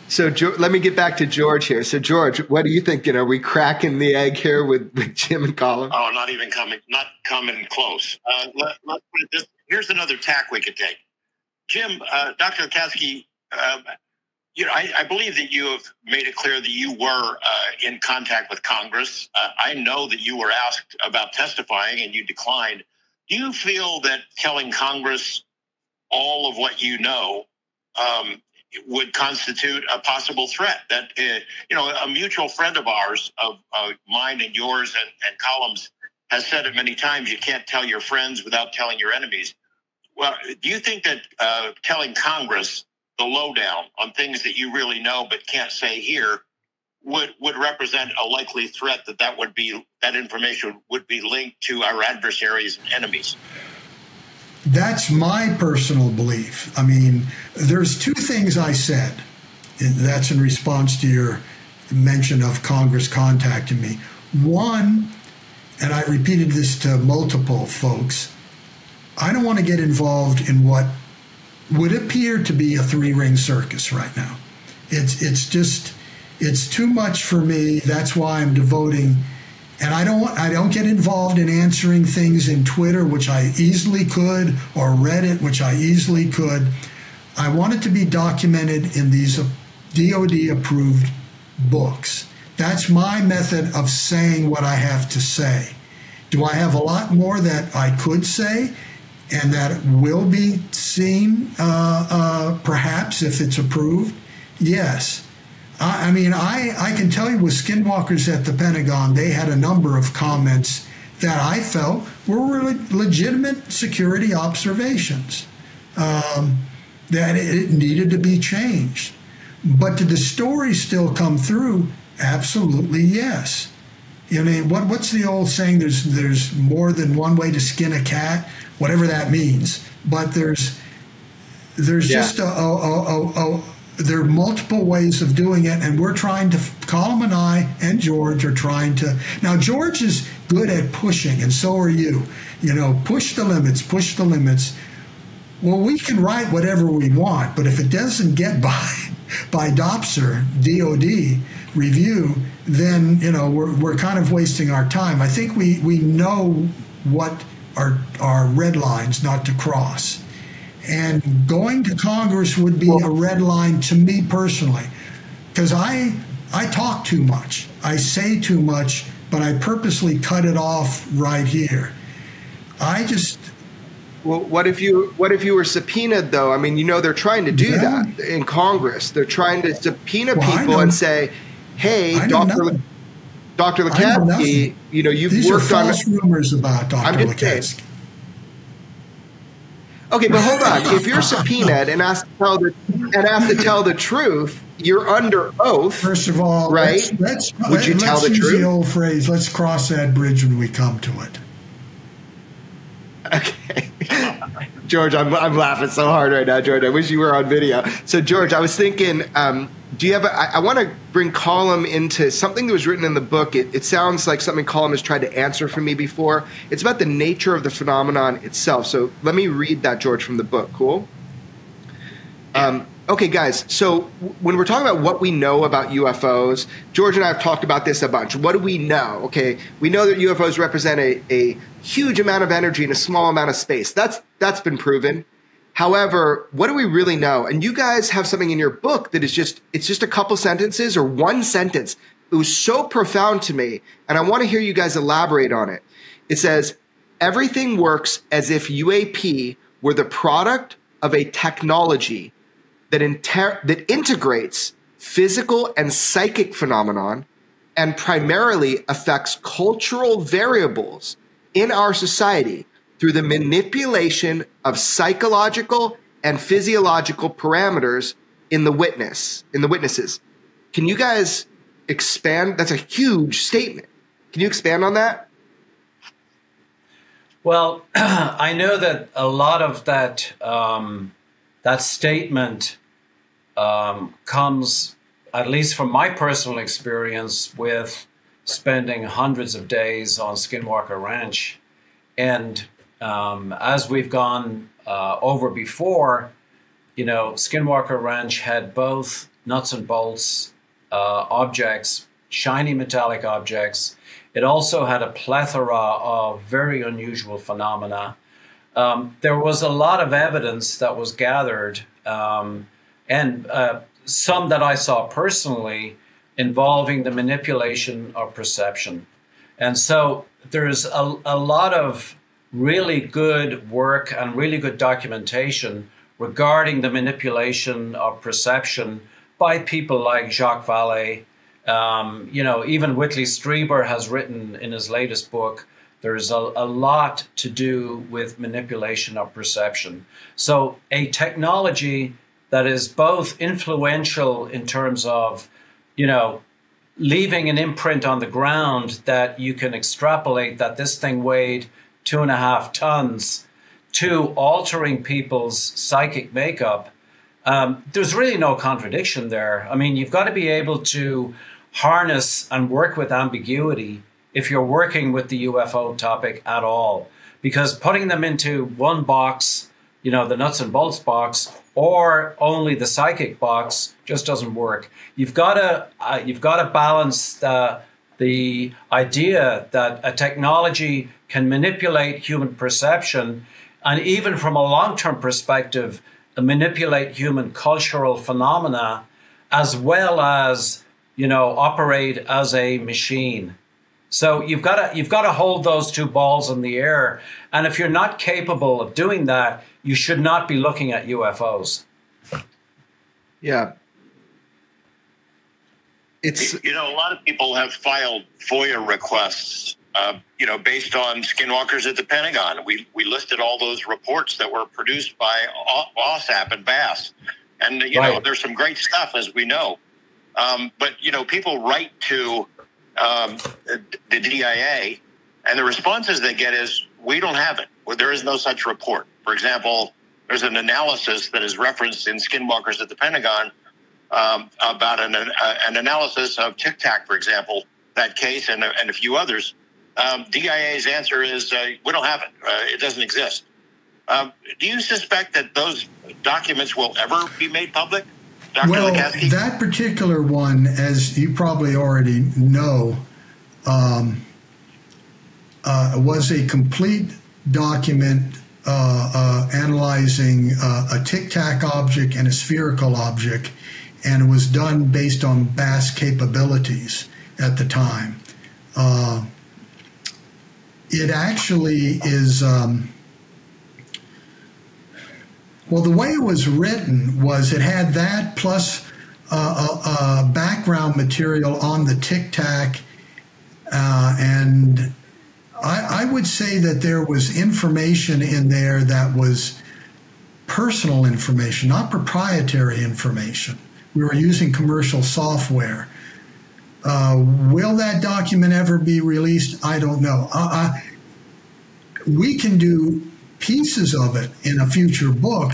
So let me get back to George here. So George, what do you think? You know, are we cracking the egg here with, with Jim and Colm? Oh, not even coming, not coming close. Uh, let, let's put it this. Here's another tack we could take. Jim, uh, Dr. Katsky, um, you know, I, I believe that you have made it clear that you were uh, in contact with Congress. Uh, I know that you were asked about testifying and you declined. Do you feel that telling Congress all of what you know um, would constitute a possible threat? That uh, you know, a mutual friend of ours, of uh, mine and yours and, and Colm's, has said it many times. You can't tell your friends without telling your enemies. Well, do you think that uh, telling Congress the lowdown on things that you really know but can't say here would would represent a likely threat that that would be that information would be linked to our adversaries and enemies? That's my personal belief. I mean, there's two things I said. and That's in response to your mention of Congress contacting me. One, and I repeated this to multiple folks, I don't want to get involved in what would appear to be a three ring circus right now. It's it's just it's too much for me. That's why I'm devoting and I don't I don't get involved in answering things in Twitter, which I easily could, or Reddit, which I easily could. I want it to be documented in these DoD approved books. That's my method of saying what I have to say. Do I have a lot more that I could say and that will be seen uh, uh, perhaps if it's approved? Yes. I, I mean, I, I can tell you with skinwalkers at the Pentagon, they had a number of comments that I felt were really legitimate security observations um, that it needed to be changed. But did the story still come through? Absolutely yes. You know, what what's the old saying? There's there's more than one way to skin a cat, whatever that means. But there's there's yeah. just a, a, a, a, there are multiple ways of doing it, and we're trying to Colm and I and George are trying to. Now George is good at pushing, and so are you. You know, push the limits, push the limits. Well, we can write whatever we want, but if it doesn't get by by DOPSR, DOD review, then you know we're, we're kind of wasting our time. I think we, we know what are our red lines not to cross. And going to Congress would be a red line to me personally, because I I talk too much, I say too much, but I purposely cut it off right here. I just well, what if you what if you were subpoenaed though? I mean, you know they're trying to do yeah. that in Congress. They're trying to subpoena well, people and say, "Hey, Doctor Doctor Lacatski, you know you've These worked are false on rumors about Doctor Lacatski." Okay, but hold on. If you're subpoenaed and asked to tell the and asked to tell the truth, you're under oath. First of all, right? Let's, let's would you let's tell the truth? The old phrase. Let's cross that bridge when we come to it. Okay. George, I'm, I'm laughing so hard right now, George. I wish you were on video. So, George, I was thinking, um, do you have? A, I, I want to bring Colm into something that was written in the book. It, it sounds like something Colm has tried to answer for me before. It's about the nature of the phenomenon itself. So, let me read that, George, from the book. Cool. Um, okay, guys. So, when we're talking about what we know about UFOs, George and I have talked about this a bunch. What do we know? Okay, we know that UFOs represent a, a huge amount of energy in a small amount of space. That's that's been proven. However, what do we really know? And you guys have something in your book that is just it's just a couple sentences or one sentence. It was so profound to me, and I want to hear you guys elaborate on it. It says, "Everything works as if UAP were the product of a technology that inter- that integrates physical and psychic phenomenon and primarily affects cultural variables in our society through the manipulation of psychological and physiological parameters in the witness, in the witnesses. Can you guys expand? That's a huge statement. Can you expand on that? Well, I know that a lot of that um, that statement um, comes, at least from my personal experience, with spending hundreds of days on Skinwalker Ranch. And um, as we've gone uh, over before, you know, Skinwalker Ranch had both nuts and bolts uh, objects, shiny metallic objects. It also had a plethora of very unusual phenomena. Um, there was a lot of evidence that was gathered, um, and uh, some that I saw personally involving the manipulation of perception. And so there's a, a lot of really good work and really good documentation regarding the manipulation of perception by people like Jacques Vallée. Um, you know, even Whitley Strieber has written in his latest book, there's a, a lot to do with manipulation of perception. So, a technology that is both influential in terms of you know, leaving an imprint on the ground that you can extrapolate that this thing weighed two and a half tons to altering people's psychic makeup, um, there's really no contradiction there. I mean, you've got to be able to harness and work with ambiguity if you're working with the UFO topic at all. Because putting them into one box, you know, the nuts and bolts box or only the psychic box just doesn't work. You've got to uh, you've got to balance the, the idea that a technology can manipulate human perception, and even from a long term perspective, manipulate human cultural phenomena, as well as you know operate as a machine. So you've got to you've got to hold those two balls in the air, and if you're not capable of doing that, you should not be looking at UFOs. Yeah. It's you know a lot of people have filed FOIA requests, uh, you know, based on skinwalkers at the Pentagon. We we listed all those reports that were produced by AAWSAP and BAASS, and you right. know there's some great stuff as we know. Um, but you know people write to um, the DIA, and the responses they get is we don't have it. Well, there is no such report. For example, there's an analysis that is referenced in Skinwalkers at the Pentagon um, about an, uh, an analysis of Tic Tac, for example, that case and, and a few others. Um, DIA's answer is uh, we don't have it. Uh, it doesn't exist. Um, do you suspect that those documents will ever be made public? Dr. Well, that particular one, as you probably already know, um, uh, was a complete document uh, uh, analyzing uh, a tic tac object and a spherical object, and it was done based on BAASS capabilities at the time. Uh, it actually is. Um, well, the way it was written was it had that plus uh, background material on the tic tac, uh, and I, I would say that there was information in there that was personal information, not proprietary information. We were using commercial software. Uh, will that document ever be released? I don't know. Uh, we can do pieces of it in a future book,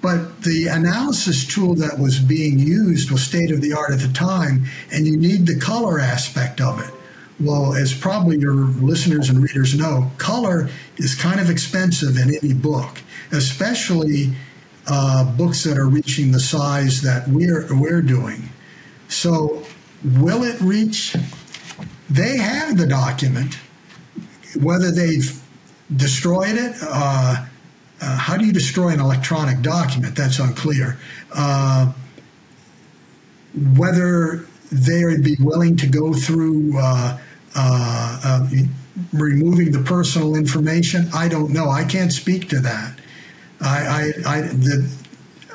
but the analysis tool that was being used was state of the art at the time, and you need the color aspect of it. Well, as probably your listeners and readers know, color is kind of expensive in any book, especially uh, books that are reaching the size that we're we're doing. So, will it reach? They have the document. Whether they've destroyed it, uh, uh, how do you destroy an electronic document? That's unclear. Uh, whether they would be willing to go through uh, uh, uh, removing the personal information. I don't know. I can't speak to that. I, I, I, the,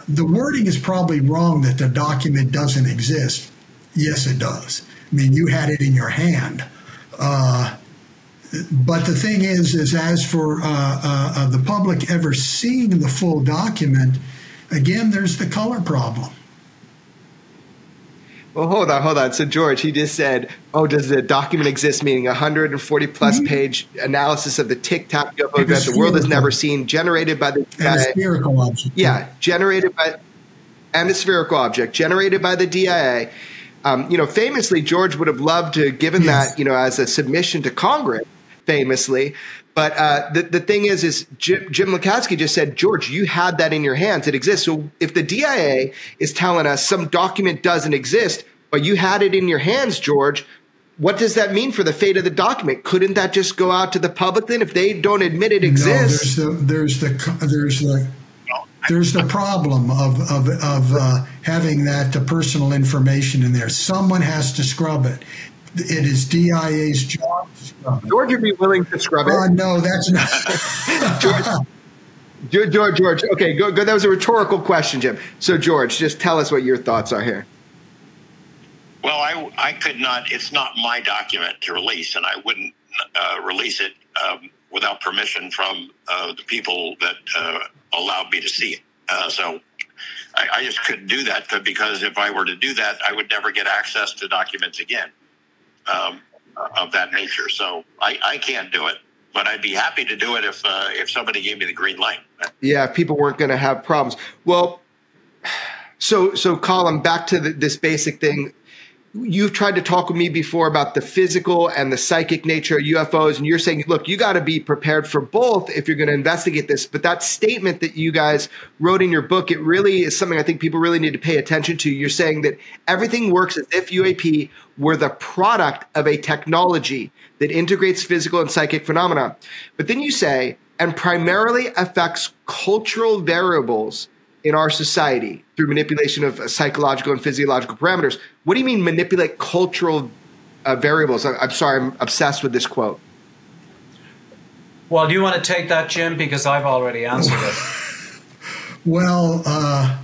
the wording is probably wrong that the document doesn't exist. Yes, it does. I mean, you had it in your hand. Uh, but the thing is, is as for uh, uh, uh the public ever seeing the full document, again, there's the color problem. Well, hold on, hold on. So, George, he just said, "Oh, does the document exist?" Meaning 140 plus mm-hmm. page analysis of the Tic Tac UFO that the world has never seen, generated by the and spherical object. Yeah, generated by and a spherical object generated by the DIA. Um, you know, famously, George would have loved to have given yes. that, you know, as a submission to Congress. Famously, but uh, the the thing is, is Jim, Jim Lacatski just said, George, you had that in your hands. It exists. So if the DIA is telling us some document doesn't exist, but you had it in your hands, George, what does that mean for the fate of the document? Couldn't that just go out to the public then if they don't admit it exists? No, there's the there's the there's the there's the problem of of of uh, having that uh, personal information in there. Someone has to scrub it. It is DIA's job George would be willing to scrub it. Uh, no, that's not. George, George, George. Okay, go, go. That was a rhetorical question, Jim. So, George, just tell us what your thoughts are here. Well, I, I could not. It's not my document to release, and I wouldn't uh, release it um, without permission from uh, the people that uh, allowed me to see it. Uh, so, I, I, just couldn't do that because if I were to do that, I would never get access to documents again. Um, of that nature. So I, I can't do it, but I'd be happy to do it if uh, if somebody gave me the green light. Yeah, if people weren't going to have problems. Well, so so Colm, back to the, this basic thing. You've tried to talk with me before about the physical and the psychic nature of UFOs, and you're saying, look, you got to be prepared for both if you're going to investigate this. But that statement that you guys wrote in your book, it really is something I think people really need to pay attention to. You're saying that everything works as if UAP were the product of a technology that integrates physical and psychic phenomena. But then you say, and primarily affects cultural variables in our society through manipulation of psychological and physiological parameters. What do you mean manipulate cultural uh, variables? I, am sorry, I'm obsessed with this quote. Well, do you want to take that, Jim? Because I've already answered it. well, uh,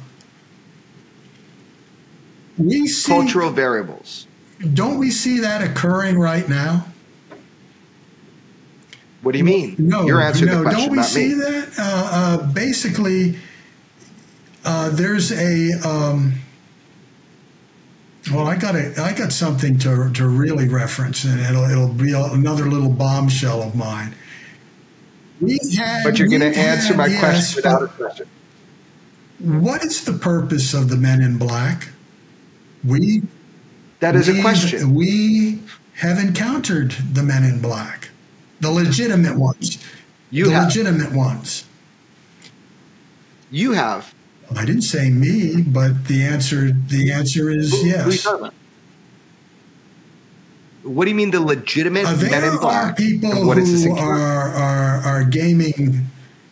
we see cultural variables. Don't we see that occurring right now? What do you mean? No, you're answering no, the question. Don't we see me. that? Uh, uh, basically, uh, there's a um, well, I got a, I got something to to really reference, and it'll it'll be another little bombshell of mine. We had, but you're going to answer my yes, question without a question. What is the purpose of the Men in Black? We that is a question. We have encountered the Men in Black, the legitimate ones. You the have. legitimate ones. You have. I didn't say me, but the answer the answer is who, yes. what do you mean the legitimate uh, men in black? Are people who are, are are gaming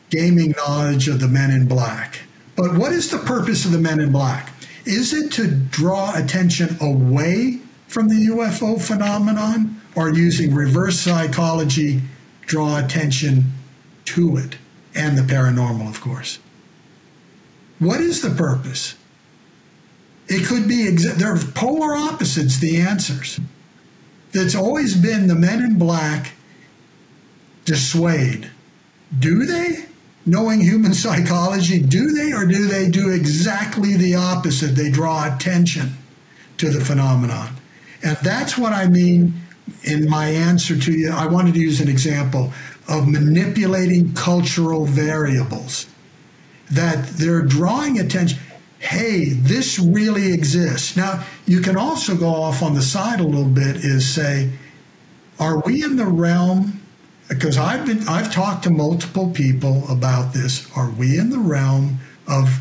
gaming knowledge of the men in black. But what is the purpose of the men in black? Is it to draw attention away from the UFO phenomenon or using reverse psychology draw attention to it and the paranormal, of course? What is the purpose? It could be, they're polar opposites, the answers. It's always been the men in black dissuade. Do they? Knowing human psychology, do they or do they do exactly the opposite? They draw attention to the phenomenon. And that's what I mean in my answer to you. I wanted to use an example of manipulating cultural variables that they're drawing attention. Hey, this really exists. Now, you can also go off on the side a little bit is say, are we in the realm? Because I've been I've talked to multiple people about this. Are we in the realm of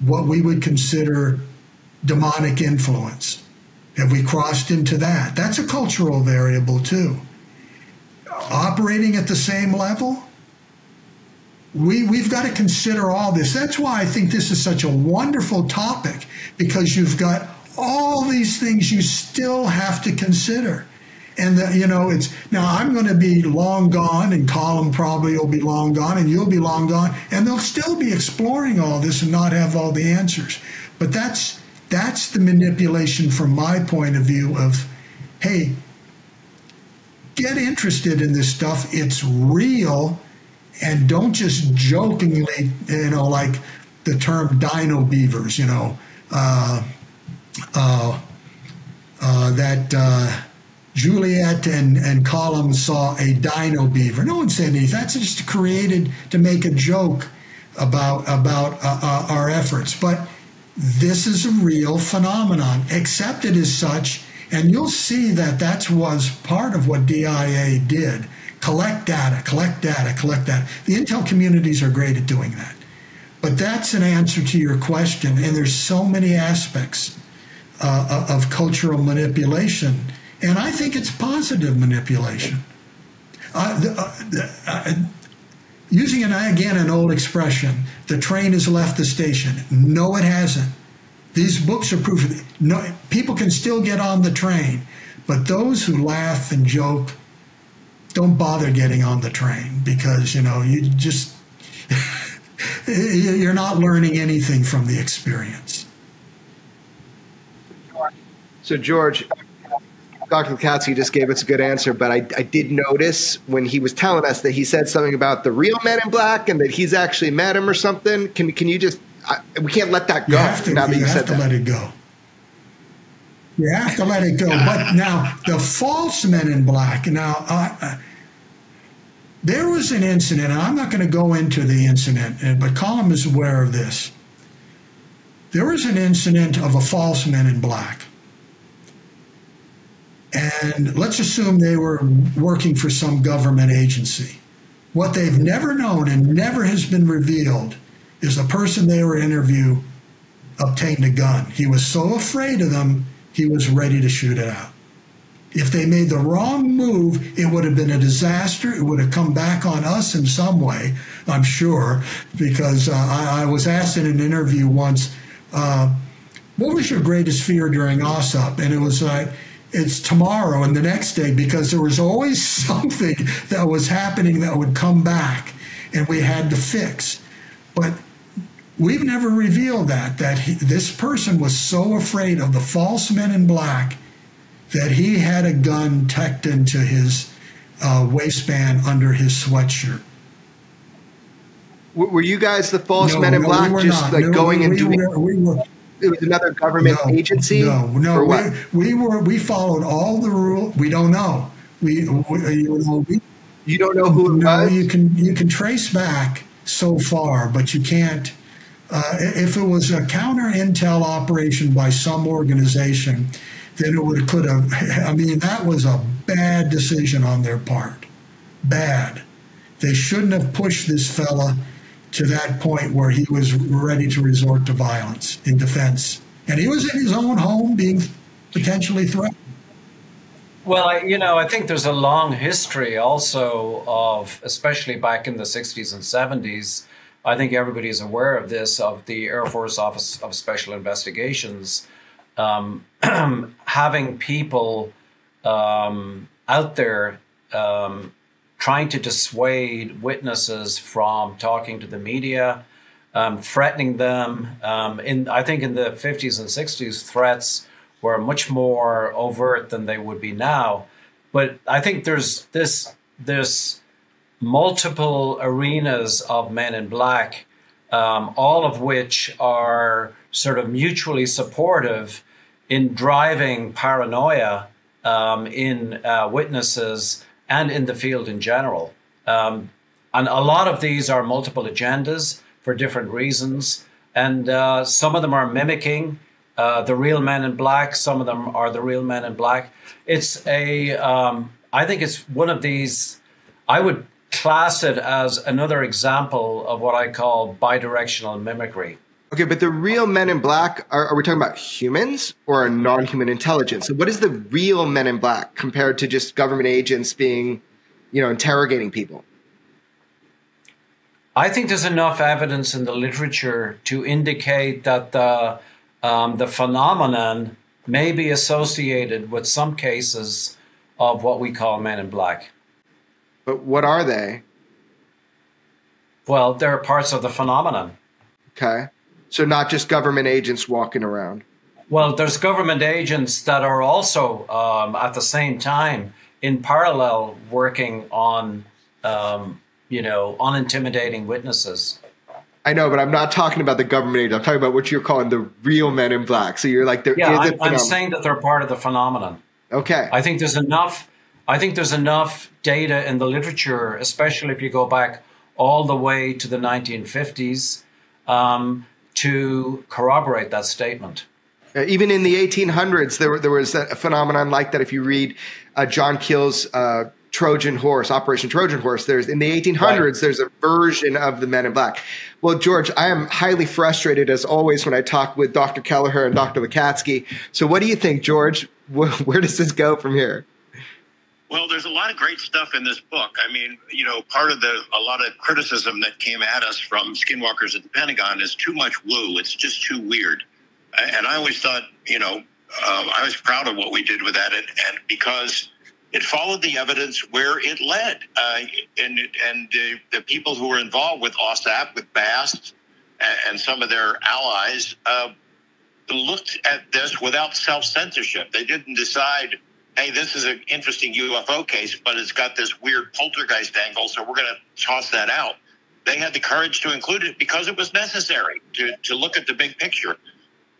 what we would consider demonic influence? Have we crossed into that? That's a cultural variable too. Operating at the same level, we, we've got to consider all this. That's why I think this is such a wonderful topic because you've got all these things you still have to consider. And the, you know, it's now I'm going to be long gone, and Colm probably will be long gone, and you'll be long gone, and they'll still be exploring all this and not have all the answers. But that's that's the manipulation from my point of view of, hey, get interested in this stuff. It's real and don't just jokingly, you know, like the term dino beavers, you know, uh, uh, uh, that uh, Juliet and, and Colm saw a dino beaver. No one said anything. That's just created to make a joke about about uh, uh, our efforts. But this is a real phenomenon, accepted as such, and you'll see that that was part of what DIA did collect data, collect data, collect data. The Intel communities are great at doing that. But that's an answer to your question, and there's so many aspects uh, of cultural manipulation, and I think it's positive manipulation. Uh, the, uh, the, uh, using an, again an old expression, the train has left the station. No, it hasn't. These books are proof. Of no, people can still get on the train, but those who laugh and joke don't bother getting on the train because you know you just you're not learning anything from the experience. So George, Dr. Lacatski just gave us a good answer, but I, I, did notice when he was telling us that he said something about the real Men in Black and that he's actually met him or something. Can can you just? I, we can't let that go. You have to, now that you, you have to that. let it go. You have to let it go. But now the false Men in Black. Now, uh, there was an incident, and I'm not going to go into the incident, but Colm is aware of this. There was an incident of a false men in black. and let's assume they were working for some government agency. What they've never known and never has been revealed is the person they were interviewing obtained a gun. He was so afraid of them, he was ready to shoot it out. If they made the wrong move, it would have been a disaster. It would have come back on us in some way, I'm sure, because uh, I, I, was asked in an interview once, uh, what was your greatest fear during AAWSAP? And it was like, it's tomorrow and the next day because there was always something that was happening that would come back and we had to fix. But we've never revealed that, that he, this person was so afraid of the false men in black that he had a gun tucked into his uh, waistband under his sweatshirt. Were you guys the false no, men in no, black, we just not. like no, going we, and doing? We were, it was another government agency. No, no, we, we, were we followed all the rules. We don't know. We, we you know we, you don't know who it no, was. You can you can trace back so far, but you can't. Uh, if it was a counter intel operation by some organization, then it would could have. I mean, that was a bad decision on their part. Bad. They shouldn't have pushed this fella to that point where he was ready to resort to violence in defense. And he was in his own home being potentially threatened. Well, you know, I think there's a long history also of, especially back in the 60s and 70s. I think everybody is aware of this, of the Air Force Office of Special Investigations um, having people um, out there um, trying to dissuade witnesses from talking to the media, um, threatening them. Um, in I think in the 50s and 60s, threats were much more overt than they would be now. But I think there's this this multiple arenas of men in black, um, all of which are sort of mutually supportive in driving paranoia um, in uh, witnesses and in the field in general. Um, and a lot of these are multiple agendas for different reasons. And uh, some of them are mimicking uh, the real men in black, some of them are the real men in black. It's a, um, I think it's one of these, I would class it as another example of what I call bidirectional mimicry. Okay, but the real men in black are, are we talking about humans or non-human intelligence? So what is the real men in black compared to just government agents being, you know, interrogating people? I think there's enough evidence in the literature to indicate that the um, the phenomenon may be associated with some cases of what we call men in black. But what are they? Well, they're parts of the phenomenon. Okay. So not just government agents walking around. Well, there's government agents that are also um, at the same time in parallel working on, um, you know, on intimidating witnesses. I know, but I'm not talking about the government agent. I'm talking about what you're calling the real men in black. So you're like, there yeah, I'm, I'm saying that they're part of the phenomenon. Okay. I think there's enough. I think there's enough data in the literature, especially if you go back all the way to the 1950s, um, to corroborate that statement. Uh, even in the 1800s, there, there was a phenomenon like that. If you read uh, John Keel's uh, Trojan Horse, Operation Trojan Horse, there's in the 1800s, right. there's a version of the Men in Black. Well, George, I am highly frustrated as always when I talk with Dr. Kelleher and Dr. Lacatski. So, what do you think, George? Where does this go from here? Well, there's a lot of great stuff in this book. I mean, you know, part of the a lot of criticism that came at us from skinwalkers at the Pentagon is too much woo. It's just too weird. And I always thought, you know, um, I was proud of what we did with that, and, and because it followed the evidence where it led, uh, and and uh, the people who were involved with AAWSAP, with BAASS, and, and some of their allies. Uh, looked at this without self censorship. They didn't decide hey, this is an interesting UFO case, but it's got this weird poltergeist angle, so we're going to toss that out. They had the courage to include it because it was necessary to, to look at the big picture.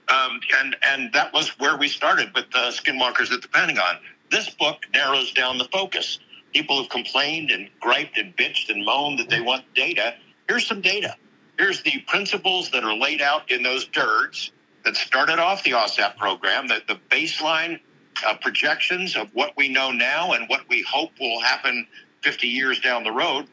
Um, and, and that was where we started with the skinwalkers at the Pentagon. This book narrows down the focus. People have complained and griped and bitched and moaned that they want data. Here's some data. Here's the principles that are laid out in those DIRDs that started off the AAWSAP program, that the baseline uh, projections of what we know now and what we hope will happen 50 years down the road.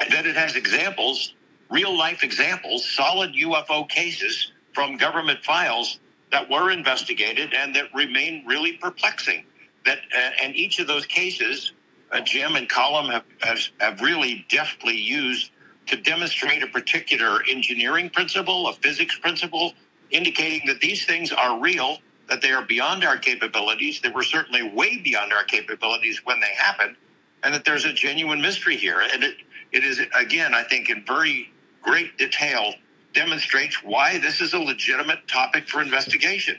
And then it has examples, real life examples, solid UFO cases from government files that were investigated and that remain really perplexing. That uh, and each of those cases, uh, Jim and Colm have, have have really deftly used to demonstrate a particular engineering principle, a physics principle, indicating that these things are real, that they are beyond our capabilities, that were certainly way beyond our capabilities when they happened, and that there's a genuine mystery here. And it, it is, again, I think, in very great detail, demonstrates why this is a legitimate topic for investigation.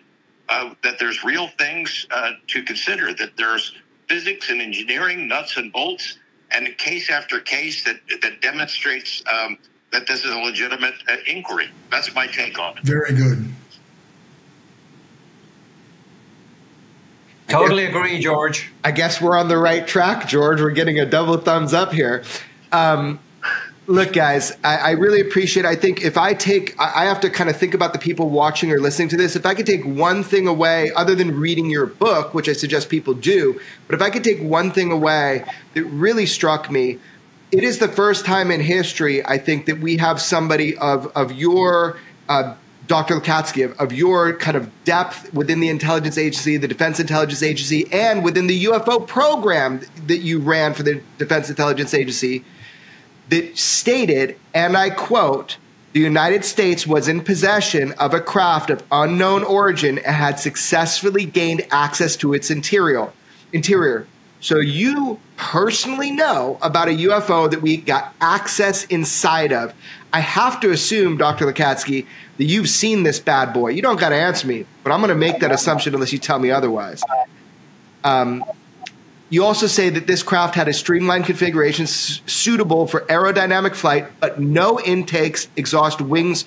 Uh, that there's real things uh, to consider, that there's physics and engineering, nuts and bolts, and case after case that, that demonstrates um, that this is a legitimate uh, inquiry. That's my take on it. Very good. Totally agree, George. I guess we're on the right track, George. We're getting a double thumbs up here. Um, look, guys, I, I, really appreciate. It. I think if I take, I, I have to kind of think about the people watching or listening to this. If I could take one thing away, other than reading your book, which I suggest people do, but if I could take one thing away that really struck me, it is the first time in history, I think, that we have somebody of of your uh, Dr. Lacatski, of, of, your kind of depth within the intelligence agency, the Defense Intelligence Agency, and within the UFO program that you ran for the Defense Intelligence Agency, that stated, and I quote, the United States was in possession of a craft of unknown origin and had successfully gained access to its interior. Interior. So you personally know about a UFO that we got access inside of. I have to assume, Dr. Lacatski, that you've seen this bad boy. You don't got to answer me, but I'm going to make that assumption unless you tell me otherwise. Um, you also say that this craft had a streamlined configuration s- suitable for aerodynamic flight, but no intakes, exhaust wings,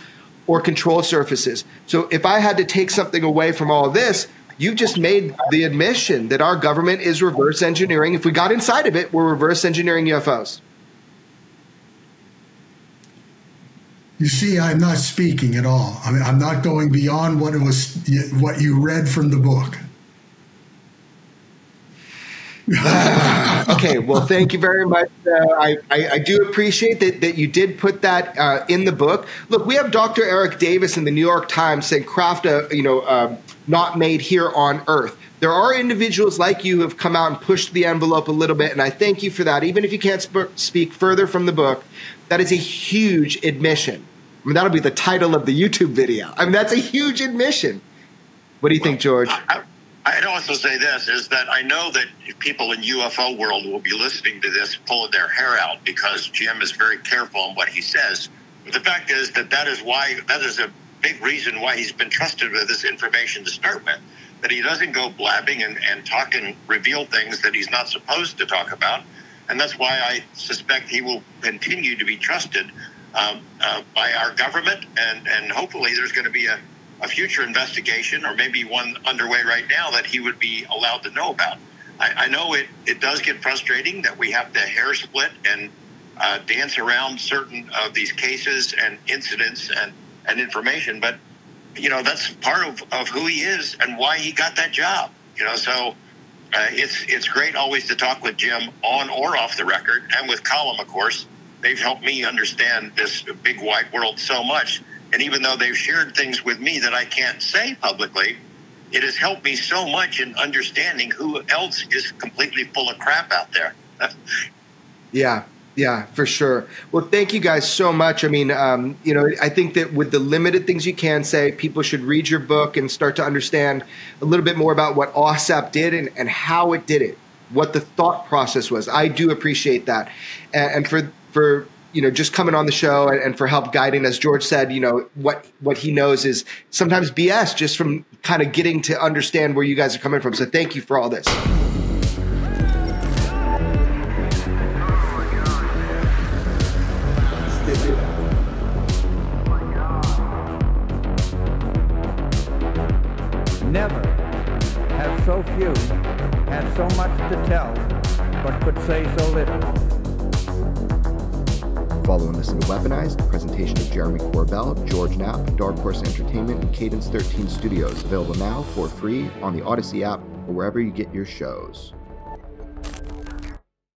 or control surfaces. So if I had to take something away from all this, you've just made the admission that our government is reverse engineering. If we got inside of it, we're reverse engineering UFOs. You see, I'm not speaking at all. I mean, I'm not going beyond what it was, what you read from the book. okay, well, thank you very much. Uh, I, I, I, do appreciate that, that you did put that uh, in the book. Look, we have Dr. Eric Davis in the New York Times saying craft you know, um, not made here on Earth. There are individuals like you who have come out and pushed the envelope a little bit, and I thank you for that. Even if you can't sp- speak further from the book, that is a huge admission. I mean, that'll be the title of the YouTube video. I mean, that's a huge admission. What do you think, George? I, I'd also say this is that I know that people in UFO world will be listening to this, pulling their hair out because Jim is very careful in what he says. But the fact is that that is why that is a big reason why he's been trusted with this information to start with. That he doesn't go blabbing and, and talk and reveal things that he's not supposed to talk about. And that's why I suspect he will continue to be trusted um, uh, by our government. And, and hopefully there's going to be a a future investigation or maybe one underway right now that he would be allowed to know about. I, I know it, it does get frustrating that we have to hair split and uh, dance around certain of these cases and incidents and, and information, but you know that's part of, of who he is and why he got that job. You know, so uh, it's it's great always to talk with Jim on or off the record, and with Colm, of course. They've helped me understand this big wide world so much and even though they've shared things with me that I can't say publicly, it has helped me so much in understanding who else is completely full of crap out there. yeah, yeah, for sure. Well, thank you guys so much. I mean, um, you know, I think that with the limited things you can say, people should read your book and start to understand a little bit more about what AAWSAP did and, and how it did it, what the thought process was. I do appreciate that. And, and for for you know just coming on the show and, and, for help guiding as george said you know what what he knows is sometimes bs just from kind of getting to understand where you guys are coming from so thank you for all this so few had so much to tell but could say so little Follow and listen to Weaponized, presentation of Jeremy Corbell, George Knapp, Dark Horse Entertainment, and Cadence 13 Studios. Available now for free on the Odyssey app or wherever you get your shows.